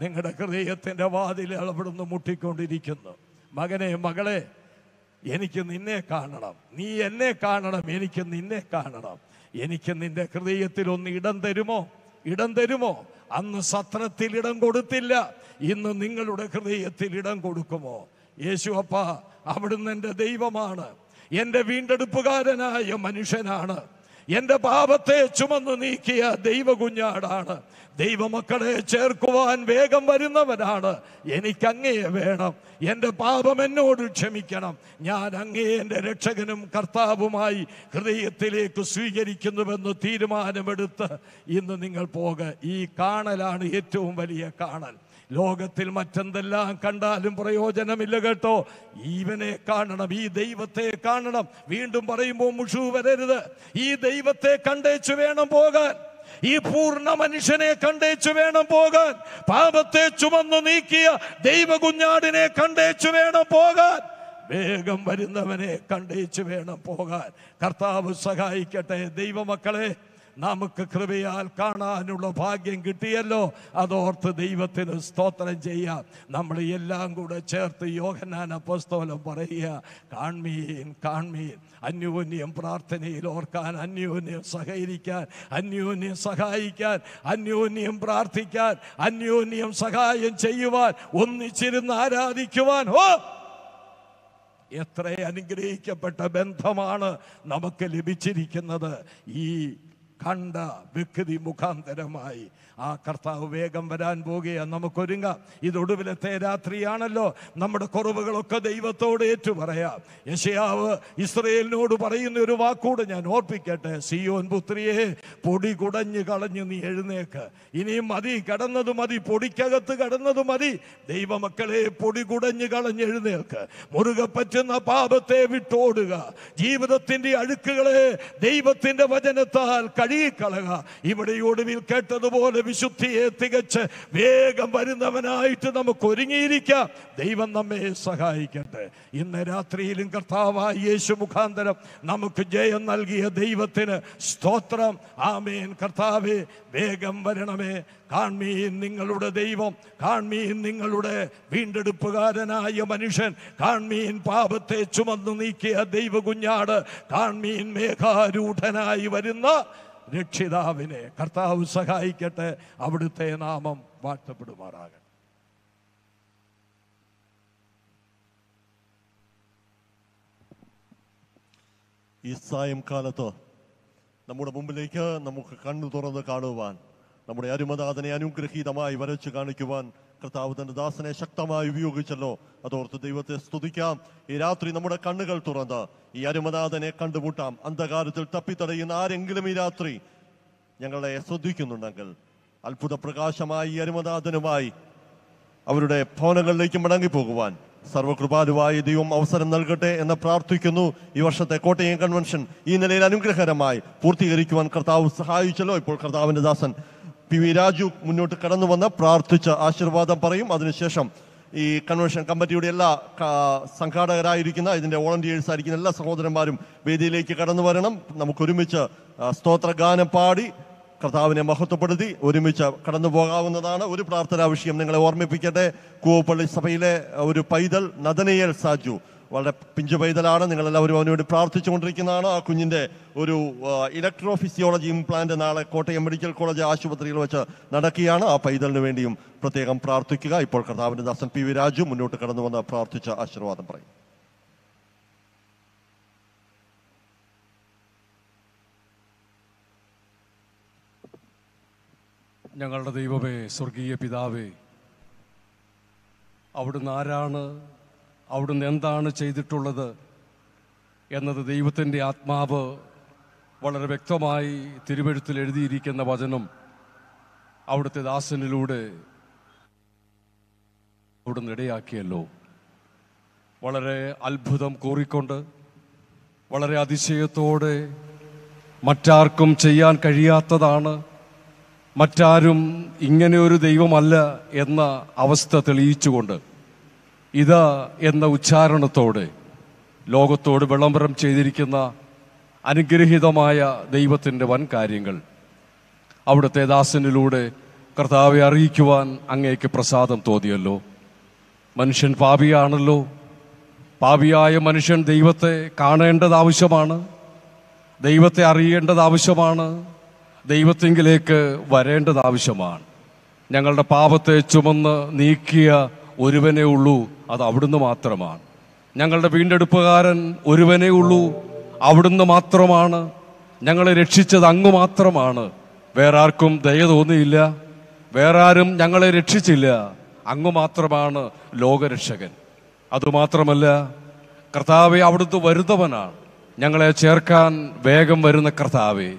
നിങ്ങളുടെ ഹൃദയത്തിന്റെ വാതിൽ അവിടുന്ന് മുട്ടിക്കൊണ്ടിരിക്കുന്നു. മകനെ മകളെ എനിക്ക് നിന്നെ കാണണം. നീ എന്നെ കാണണം എനിക്ക് നിന്നെ കാണണം. എനിക്ക് നിന്റെ ഹൃദയത്തിൽ ഒന്ന് ഇടം തരുമോ? ഇടം തരുമോ? അന്ന് സത്രത്തിൽ ഇടം കൊടുത്തില്ല. ഇന്ന് നിങ്ങളുടെ ഹൃദയത്തിൽ ഇടം കൊടുക്കുമോ? യേശു അപ്പ അവിടുന്ന് എന്റെ ദൈവമാണ്. എന്റെ വീണ്ടെടുപ്പുകാരനായ മനുഷ്യനാണ്. എന്റെ പാപത്തെ ചുമന്ന് നീക്കിയ ദൈവ കുഞ്ഞാടാണ് ദൈവമക്കളെ ചേർക്കുവാൻ വേഗം വരുന്നവനാണ്. എനിക്ക് അങ്ങയെ വേണം. എന്റെ പാപം എന്നോട് ക്ഷമിക്കണം. ഞാൻ അങ്ങേ എന്റെ രക്ഷകനും കർത്താവുമായി ഹൃദയത്തിലേക്ക് സ്വീകരിക്കുന്നുവെന്ന് തീരുമാനമെടുത്ത് ഇന്ന് നിങ്ങൾ പോക. ഈ കാണലാണ് ഏറ്റവും വലിയ കാണൽ. ലോകത്തിൽ മറ്റെന്തെല്ലാം കണ്ടാലും പ്രയോജനമില്ല കേട്ടോ. ഇവനെ കാണണം ഈ ദൈവത്തെ കാണണം. വീണ്ടും പറയുമ്പോൾ മുഷു വരരുത്. ഈ ദൈവത്തെ കണ്ടേച്ചു വേണം പോകാൻ. ഈ പൂർണ മനുഷ്യനെ കണ്ടേച്ചു വേണം പോകാൻ. പാപത്തെ ചുമന്നു നീക്കിയ ദൈവ കുഞ്ഞാടിനെ കണ്ടേച്ചു വേണം പോകാൻ. വേഗം വരുന്നവനെ കണ്ടേച്ചു വേണം പോകാൻ. കർത്താവ് സഹായിക്കട്ടെ ദൈവമക്കളെ. നമുക്ക് കൃപയാൽ കാണാനുള്ള ഭാഗ്യം കിട്ടിയല്ലോ. അതോർത്ത് ദൈവത്തിന് സ്തോത്രം ചെയ്യാം നമ്മൾ എല്ലാം കൂടെ ചേർത്ത് യോഹനാന പുസ്തകം പറയുക. കാൺമീൻ കാൺമീൻ. അന്യോന്യം പ്രാർത്ഥനയിൽ ഓർക്കാൻ അന്യോന്യം സഹകരിക്കാൻ അന്യോന്യം സഹായിക്കാൻ അന്യോന്യം പ്രാർത്ഥിക്കാൻ അന്യോന്യം സഹായം ചെയ്യുവാൻ ഒന്നിച്ചിരുന്ന് ആരാധിക്കുവാൻ. ഓ എത്ര അനുഗ്രഹിക്കപ്പെട്ട ബന്ധമാണ് നമുക്ക് ലഭിച്ചിരിക്കുന്നത്. ഈ കണ്ട വ്യക്തി മുഖാന്തരമായി ആ കർത്താവ് വേഗം വരാൻ പോവുകയാണ് നമുക്കൊരുങ്ങാം. ഇത് ഒടുവിലത്തെ രാത്രിയാണല്ലോ. നമ്മുടെ കുറവുകളൊക്കെ ദൈവത്തോട് ഏറ്റു പറയാം. യശയാവ് ഇസ്രയേലിനോട് പറയുന്ന ഒരു വാക്കൂടെ ഞാൻ ഓർപ്പിക്കട്ടെ. സിയോൻ പുത്രിയെ പൊടി കുടഞ്ഞു കളഞ്ഞു നീ എഴുന്നേക്ക്. ഇനിയും മതി കടന്നത് മതി പൊടിക്കകത്ത് കടന്നത് മതി. ദൈവമക്കളെ പൊടി കുടഞ്ഞു കളഞ്ഞ് എഴുന്നേൽക്ക്. മുറുകെ പറ്റുന്ന പാപത്തെ വിട്ടോടുക. ജീവിതത്തിന്റെ അഴുക്കുകളെ ദൈവത്തിന്റെ വചനത്താൽ കഴുകിക്കളക. ഇവിടെ ഒടുവിൽ കേട്ടതുപോലെ വിശുദ്ധിയെ തികച്ച് വേഗം വരുന്നവനായിട്ട് നമുക്ക് ഒരുങ്ങിയിരിക്കാം ദൈവം നമ്മെ സഹായിക്കട്ടെ. ഇന്ന് രാത്രിയിലും കർത്താവായ യേശു മുഖാന്തരം നമുക്ക് ജയം നൽകിയ ദൈവത്തിന് സ്തോത്രം. ആമേൻ. കർത്താവെ വേഗം വരണമേ. കാൺമീൻ നിങ്ങളുടെ ദൈവം കാൺമീൻ നിങ്ങളുടെ വീണ്ടെടുപ്പുകാരനായ മനുഷ്യൻ കാൺമീൻ പാപത്തെ ചുമന്നു നീക്കിയ ദൈവകുഞ്ഞാട് കാൺമീൻ മേഘാരൂഢനായി വരുന്ന രക്ഷിതാവിനെ കർത്താവ് സഹായിക്കട്ടെ. അവിടുത്തെ നാമം വാഴ്ത്തപ്പെടുമാറാകട്ടെ. ഈ സായംകാലത്ത് നമ്മുടെ മുമ്പിലേക്ക് നമുക്ക് കണ്ണു തുറന്ന് കാണുവാൻ നമ്മുടെ അരുമനാഥനെ അനുഗ്രഹീതമായി വരച്ചു കാണിക്കുവാൻ കർത്താവ് തന്റെ ദാസനെ ശക്തമായി ഉപയോഗിച്ചല്ലോ. അതോർത്ത് ദൈവത്തെ സ്തുതിക്കാം. ഈ രാത്രി നമ്മുടെ കണ്ണുകൾ തുറന്ന് ഈ അരുമനാഥനെ കണ്ടുമുട്ടാം. അന്ധകാരത്തിൽ തപ്പിത്തടയുന്ന ആരെങ്കിലും ഈ രാത്രി ഞങ്ങളെ ശ്രദ്ധിക്കുന്നുണ്ടെങ്കിൽ അത്ഭുത പ്രകാശമായി അരുമനാഥനുമായി അവരുടെ ഭവനങ്ങളിലേക്ക് മടങ്ങിപ്പോകുവാൻ സർവകൃപാലുവായ ദൈവം അവസരം നൽകട്ടെ എന്ന് പ്രാർത്ഥിക്കുന്നു. ഈ വർഷത്തെ കോട്ടയം കൺവെൻഷൻ ഈ നിലയിൽ അനുഗ്രഹകരമായി പൂർത്തീകരിക്കുവാൻ കർത്താവ് സഹായിച്ചല്ലോ. ഇപ്പോൾ കർത്താവിന്റെ ദാസൻ പി വി രാജു മുന്നോട്ട് കടന്നു വന്ന് പ്രാർത്ഥിച്ച് ആശീർവാദം പറയും. അതിനുശേഷം ഈ കൺവെൻഷൻ കമ്മിറ്റിയുടെ എല്ലാ സംഘാടകരായിരിക്കുന്ന ഇതിന്റെ വോളണ്ടിയേഴ്സ് ആയിരിക്കുന്ന എല്ലാ സഹോദരന്മാരും വേദിയിലേക്ക് കടന്നു വരണം. നമുക്കൊരുമിച്ച് സ്തോത്രഗാനം പാടി കർത്താവിനെ മഹത്വപ്പെടുത്തി ഒരുമിച്ച് കടന്നു പോകാവുന്നതാണ് ഒരു പ്രാർത്ഥനാ വിഷയം. നിങ്ങളെ ഓർമ്മിപ്പിക്കട്ടെ കൂവപ്പള്ളി സഭയിലെ ഒരു പൈതൽ നദനയേൽ സാജു. വളരെ പിഞ്ചു പൈതലാണ് നിങ്ങളെല്ലാവരും അവന് വേണ്ടി പ്രാർത്ഥിച്ചുകൊണ്ടിരിക്കുന്നതാണ്. ആ കുഞ്ഞിന്റെ ഒരു ഇലക്ട്രോ ഫിസിയോളജി ഇംപ്ലാന്റ് നാളെ കോട്ടയം മെഡിക്കൽ കോളേജ് ആശുപത്രിയിൽ വെച്ച് നടക്കുകയാണ്. ആ പൈതലിന് വേണ്ടിയും പ്രത്യേകം പ്രാർത്ഥിക്കുക. ഇപ്പോൾ കർത്താവിന്റെ ദാസൻ പി വി രാജു മുന്നോട്ട് കടന്നു വന്ന് പ്രാർത്ഥിച്ച ആശീർവാദം പറയും. ഞങ്ങളുടെ ദൈവമേ സ്വർഗീയ പിതാവേ അവിടുന്ന് ആരാണ് അവിടുന്ന് എന്താണ് ചെയ്തിട്ടുള്ളത് എന്നത് ദൈവത്തിന്റെ ആത്മാവ് വളരെ വ്യക്തമായി തിരുവഴുത്തിൽ എഴുതിയിരിക്കുന്ന വചനം അവിടുത്തെ ദാസനിലൂടെ അവിടുന്ന് ഇടയാക്കിയല്ലോ. വളരെ അത്ഭുതം കോറിക്കൊണ്ട് വളരെ അതിശയത്തോടെ മറ്റാർക്കും ചെയ്യാൻ കഴിയാത്തതാണ്. മറ്റാരും ഇങ്ങനെ ഒരു ദൈവമല്ല എന്ന അവസ്ഥ തെളിയിച്ചുകൊണ്ട് ഇതാ എന്ന ഉച്ചാരണത്തോടെ ലോകത്തോട് വിളംബരം ചെയ്തിരിക്കുന്ന അനുഗ്രഹീതമായ ദൈവത്തിന്റെ വൻ കാര്യങ്ങൾ അവിടുത്തെ ദാസനിലൂടെ കർത്താവെ അറിയിക്കുവാൻ അങ്ങേക്ക് പ്രസാദം തോന്നിയല്ലോ. മനുഷ്യൻ പാപിയാണല്ലോ. പാപിയായ മനുഷ്യൻ ദൈവത്തെ കാണേണ്ടത് ആവശ്യമാണ്. ദൈവത്തെ അറിയേണ്ടത് ആവശ്യമാണ്. ദൈവത്തെങ്കിലേക്ക് വരേണ്ടത് ആവശ്യമാണ്. ഞങ്ങളുടെ പാപത്തെ ചുമന്ന് നീക്കിയ ഒരുവനേ ഉള്ളൂ അത് അവിടുന്ന് മാത്രമാണ്. ഞങ്ങളുടെ വീണ്ടെടുപ്പുകാരൻ ഒരുവനേ ഉള്ളൂ അവിടുന്ന് മാത്രമാണ്. ഞങ്ങളെ രക്ഷിച്ചത് അങ്ങ് മാത്രമാണ്. വേറെ ആർക്കും ദയ തോന്നിയില്ല. വേറെ ആരും ഞങ്ങളെ രക്ഷിച്ചില്ല. അങ്ങ് മാത്രമാണ് ലോകരക്ഷകൻ. അതുമാത്രമല്ല കർത്താവെ അവിടുത്തെ വരുന്നവനാണ്. ഞങ്ങളെ ചേർക്കാൻ വേഗം വരുന്ന കർത്താവെ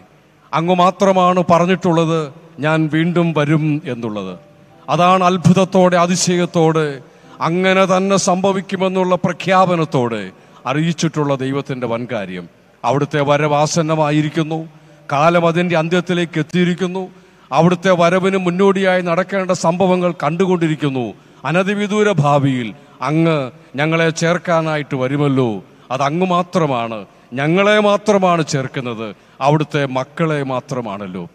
അങ്ങ് മാത്രമാണ് പറഞ്ഞിട്ടുള്ളത് ഞാൻ വീണ്ടും വരും എന്നുള്ളത്. അതാണ് അത്ഭുതത്തോടെ അതിശയത്തോടെ അങ്ങനെ തന്നെ സംഭവിക്കുമെന്നുള്ള പ്രഖ്യാപനത്തോടെ അറിയിച്ചിട്ടുള്ള ദൈവത്തിന്റെ വൻകാര്യം. അവിടുത്തെ വരവാസന്നമായിരിക്കുന്നു കാലം അതിന്റെ അന്ത്യത്തിലേക്ക് എത്തിയിരിക്കുന്നു അവിടുത്തെ വരവിന് മുന്നോടിയായി നടക്കേണ്ട സംഭവങ്ങൾ കണ്ടുകൊണ്ടിരിക്കുന്നു. അനധിവിദൂര ഭാവിയിൽ അങ്ങ് ഞങ്ങളെ ചേർക്കാനായിട്ട് വരുമല്ലോ. അത് അങ്ങ് മാത്രമാണ് ഞങ്ങളെ മാത്രമാണ് ചേർക്കുന്നത് അവിടുത്തെ മക്കളെ മാത്രമാണല്ലോ.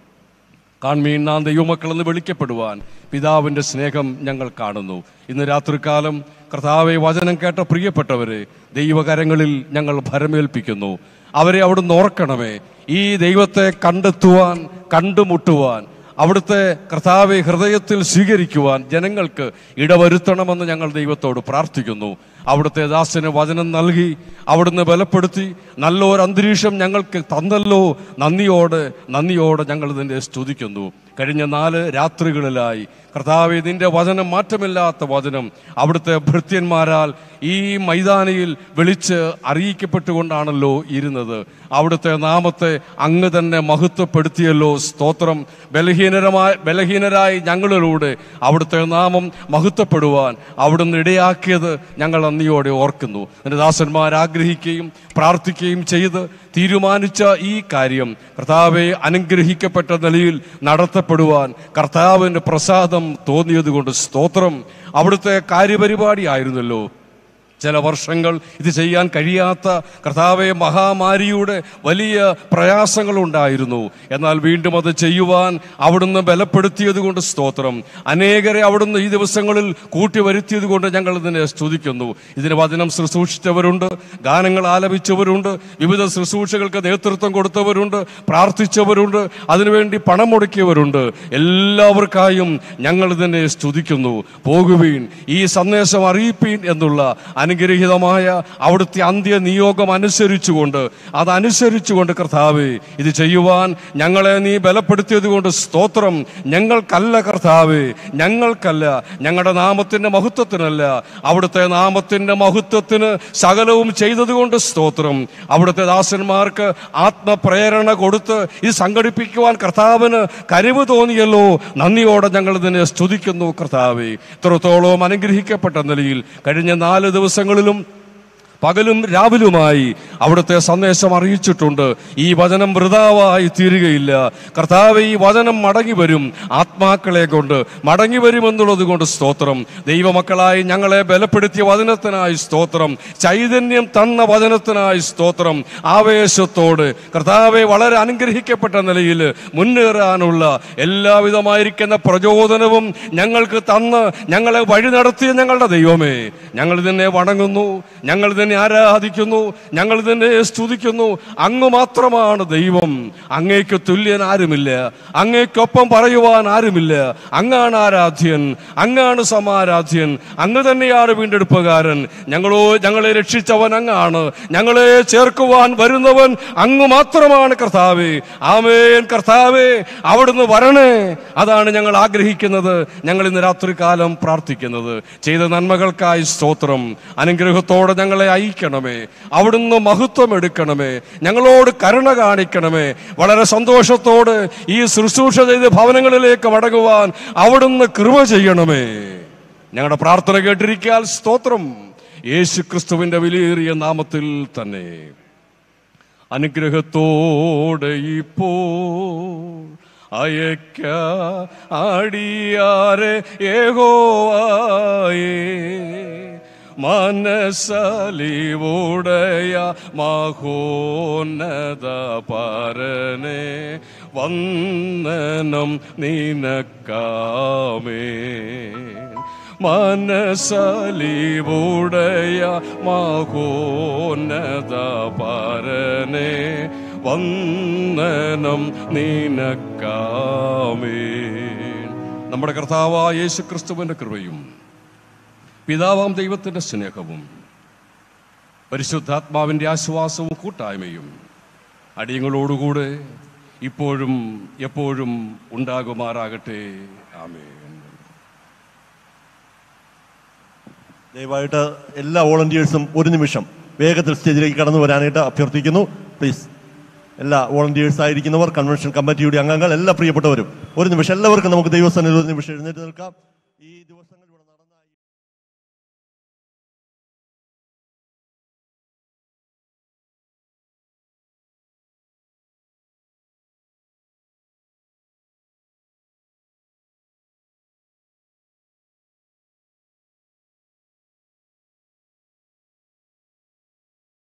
കാൺമീൻ നാം ദൈവമക്കളെന്ന് വിളിക്കപ്പെടുവാൻ പിതാവിന്റെ സ്നേഹം ഞങ്ങൾ കാണുന്നു. ഇന്ന് രാത്രികാലം കർത്താവെ വചനം കേട്ട പ്രിയപ്പെട്ടവരെ ദൈവകരങ്ങളിൽ ഞങ്ങൾ ഭരമേൽപ്പിക്കുന്നു. അവരെ അവിടുന്ന് ഓർക്കണമേ. ഈ ദൈവത്തെ കണ്ടെത്തുവാൻ കണ്ടുമുട്ടുവാൻ അവിടുത്തെ കർത്താവെ ഹൃദയത്തിൽ സ്വീകരിക്കുവാൻ ജനങ്ങൾക്ക് ഇടവരുത്തണമെന്ന് ഞങ്ങൾ ദൈവത്തോട് പ്രാർത്ഥിക്കുന്നു. അവിടുത്തെ ദാസന് വചനം നൽകി അവിടുന്ന് ബലപ്പെടുത്തി നല്ലൊരു അന്തരീക്ഷം ഞങ്ങൾക്ക് തന്നല്ലോ. നന്ദിയോടെ നന്ദിയോടെ ഞങ്ങൾ ഇതിന്റെ സ്തുതിക്കുന്നു. കഴിഞ്ഞ നാല് രാത്രികളിലായി കർത്താവ് നിന്റെ വചനം മാറ്റമില്ലാത്ത വചനം അവിടുത്തെ ഭൃത്യന്മാരാൽ ഈ മൈതാനിയിൽ വിളിച്ച് അറിയിക്കപ്പെട്ടുകൊണ്ടാണല്ലോ ഇരുന്നത്. അവിടുത്തെ നാമത്തെ അങ്ങ് തന്നെ മഹത്വപ്പെടുത്തിയല്ലോ. സ്തോത്രം. ബലഹീനരമായ ബലഹീനരായി ഞങ്ങളിലൂടെ അവിടുത്തെ നാമം മഹത്വപ്പെടുവാൻ അവിടുന്ന് ഇടയാക്കിയത് ഞങ്ങൾ നന്ദിയോടെ ഓർക്കുന്നു. എന്റെ ദാസന്മാർ ആഗ്രഹിക്കുകയും പ്രാർത്ഥിക്കുകയും ചെയ്ത് തീരുമാനിച്ച ഈ കാര്യം കർത്താവെ അനുഗ്രഹിക്കപ്പെട്ട നിലയിൽ നടത്തപ്പെടുവാൻ കർത്താവിന്റെ പ്രസാദം തോന്നിയതുകൊണ്ട് സ്തോത്രം. അവിടുത്തെ കാര്യപരിപാടിയായിരുന്നല്ലോ ചില വർഷങ്ങൾ ഇത് ചെയ്യാൻ കഴിയാത്ത കർത്താവെ മഹാമാരിയുടെ വലിയ പ്രയാസങ്ങളുണ്ടായിരുന്നു. എന്നാൽ വീണ്ടും അത് ചെയ്യുവാൻ അവിടുന്ന് ബലപ്പെടുത്തിയത് കൊണ്ട് സ്തോത്രം. അനേകരെ അവിടുന്ന് ഈ ദിവസങ്ങളിൽ കൂട്ടി വരുത്തിയത് കൊണ്ട് ഞങ്ങൾ ഇതിനെ സ്തുതിക്കുന്നു. ഇതിന് വചനം ശുശ്രൂഷിച്ചവരുണ്ട് ഗാനങ്ങൾ ആലപിച്ചവരുണ്ട് വിവിധ ശുശ്രൂഷകൾക്ക് നേതൃത്വം കൊടുത്തവരുണ്ട് പ്രാർത്ഥിച്ചവരുണ്ട് അതിനുവേണ്ടി പണം മുടക്കിയവരുണ്ട്. എല്ലാവർക്കായും ഞങ്ങൾ ഇതിനെ സ്തുതിക്കുന്നു. പോകുവീൻ ഈ സന്ദേശം അറിയിപ്പീൻ എന്നുള്ള അനുഗ്രഹീതമായ അവിടുത്തെ അന്ത്യ നിയോഗം അനുസരിച്ചുകൊണ്ട് അതനുസരിച്ചുകൊണ്ട് കർത്താവ് ഇത് ചെയ്യുവാൻ ഞങ്ങളെ നീ ബലപ്പെടുത്തിയത് കൊണ്ട് സ്തോത്രം. ഞങ്ങൾക്കല്ല കർത്താവ് ഞങ്ങൾക്കല്ല ഞങ്ങളുടെ നാമത്തിന്റെ മഹത്വത്തിനല്ല. അവിടുത്തെ നാമത്തിന്റെ മഹത്വത്തിന് സകലവും ചെയ്തതുകൊണ്ട് സ്തോത്രം. അവിടുത്തെ ദാസന്മാർക്ക് ആത്മപ്രേരണ കൊടുത്ത് ഇത് സംഘടിപ്പിക്കുവാൻ കർത്താവിന് കരുവ് തോന്നിയല്ലോ. നന്ദിയോടെ ഞങ്ങൾ ഇതിനെ സ്തുതിക്കുന്നു കർത്താവേ. ഇത്രത്തോളം അനുഗ്രഹിക്കപ്പെട്ട നിലയിൽ കഴിഞ്ഞ നാല് ദിവസങ്ങളിലും പകലും രാവിലുമായി അവിടുത്തെ സന്ദേശം അറിയിച്ചിട്ടുണ്ട്. ഈ വചനം വൃതാവായി തീരുകയില്ല. കർത്താവ് ഈ വചനം മടങ്ങി വരും ആത്മാക്കളെ കൊണ്ട് മടങ്ങി വരുമെന്നുള്ളത് കൊണ്ട് സ്തോത്രം. ദൈവമക്കളായി ഞങ്ങളെ ബലപ്പെടുത്തിയ വചനത്തിനായി സ്തോത്രം. ചൈതന്യം തന്ന വചനത്തിനായി സ്തോത്രം. ആവേശത്തോട് കർത്താവെ വളരെ അനുഗ്രഹിക്കപ്പെട്ട നിലയിൽ മുന്നേറാനുള്ള എല്ലാവിധമായിരിക്കുന്ന പ്രചോദനവും ഞങ്ങൾക്ക് തന്ന് ഞങ്ങളെ വഴി നടത്തിയ ഞങ്ങളുടെ ദൈവമേ. ഞങ്ങൾ ഇതിനെ വണങ്ങുന്നു. ഞങ്ങൾ ആരാധിക്കുന്നു ഞങ്ങൾ ഇതിനെ സ്തുതിക്കുന്നു. അങ്ങ് മാത്രമാണ് ദൈവം. അങ്ങേക്ക് തുല്യൻ ആരുമില്ല. അങ്ങേക്കൊപ്പം പറയുവാൻ ആരുമില്ല. അങ്ങാണ് ആരാധ്യൻ. അങ്ങാണ് സമാരാധ്യൻ. അങ്ങ് തന്നെയാണ് വീണ്ടെടുപ്പുകാരൻ. ഞങ്ങളോ ഞങ്ങളെ രക്ഷിച്ചവൻ അങ്ങാണ്. ഞങ്ങളെ ചേർക്കുവാൻ വരുന്നവൻ അങ്ങ് മാത്രമാണ് കർത്താവേ. ആമേൻ കർത്താവേ. അവിടുന്ന് വരണേ. അതാണ് ഞങ്ങൾ ആഗ്രഹിക്കുന്നത്. ഞങ്ങൾ ഇന്ന് രാത്രികാലം പ്രാർത്ഥിക്കുന്നത്. ചെയ്ത നന്മകൾക്കായി സ്തോത്രം. അനുഗ്രഹത്തോടെ ഞങ്ങളെ അയക്കണമേ അവിടുന്ന് മഹത്വം എടുക്കണമേ. ഞങ്ങളോട് കരുണ കാണിക്കണമേ. വളരെ സന്തോഷത്തോട് ഈ ശുശ്രൂഷ ചെയ്ത് ഭവനങ്ങളിലേക്ക് മടങ്ങുവാൻ അവിടുന്ന് കൃപ ചെയ്യണമേ. ഞങ്ങളുടെ പ്രാർത്ഥന കേട്ടിരിക്കാൻ സ്തോത്രം. യേശു ക്രിസ്തുവിന്റെ വിലയേറിയ നാമത്തിൽ തന്നെ. അനുഗ്രഹത്തോടെ ഇപ്പോ അയക്ക അടിയാറെ ഏകോവായേ മനസ്സലിവുടയ മഹോന്നത പരനെ വന്ദനം നിനക്കാമേ. മനസ്സലിവുടയ മഹോന്നത പരനെ വന്ദനം നിനക്കാമേ. നമ്മുടെ കർത്താവായ യേശുക്രിസ്തുവിന്റെ കൃപയും പിതാവാം ദൈവത്തിന്റെ സ്നേഹവും പരിശുദ്ധാത്മാവിന്റെ ആശ്വാസവും കൂട്ടായ്മയും അടിയങ്ങളോടുകൂടെ ഇപ്പോഴും എപ്പോഴും ഉണ്ടാകുമാറാകട്ടെ. ആമേൻ. ദയവായിട്ട് എല്ലാ വോളണ്ടിയേഴ്സും ഒരു നിമിഷം വേഗത്തിൽ സ്റ്റേജിലേക്ക് കടന്നു വരാനായിട്ട് അഭ്യർത്ഥിക്കുന്നു. പ്ലീസ്. എല്ലാ വോളണ്ടിയേഴ്സ് ആയിരിക്കുന്നവർ കൺവെൻഷൻ കമ്മിറ്റിയുടെ അംഗങ്ങൾ എല്ലാ പ്രിയപ്പെട്ടവരും ഒരു നിമിഷം എല്ലാവർക്കും നമുക്ക് ദൈവസ്ഥാനം ഒരു നിമിഷം എഴുന്നേറ്റ് നിൽക്കാം.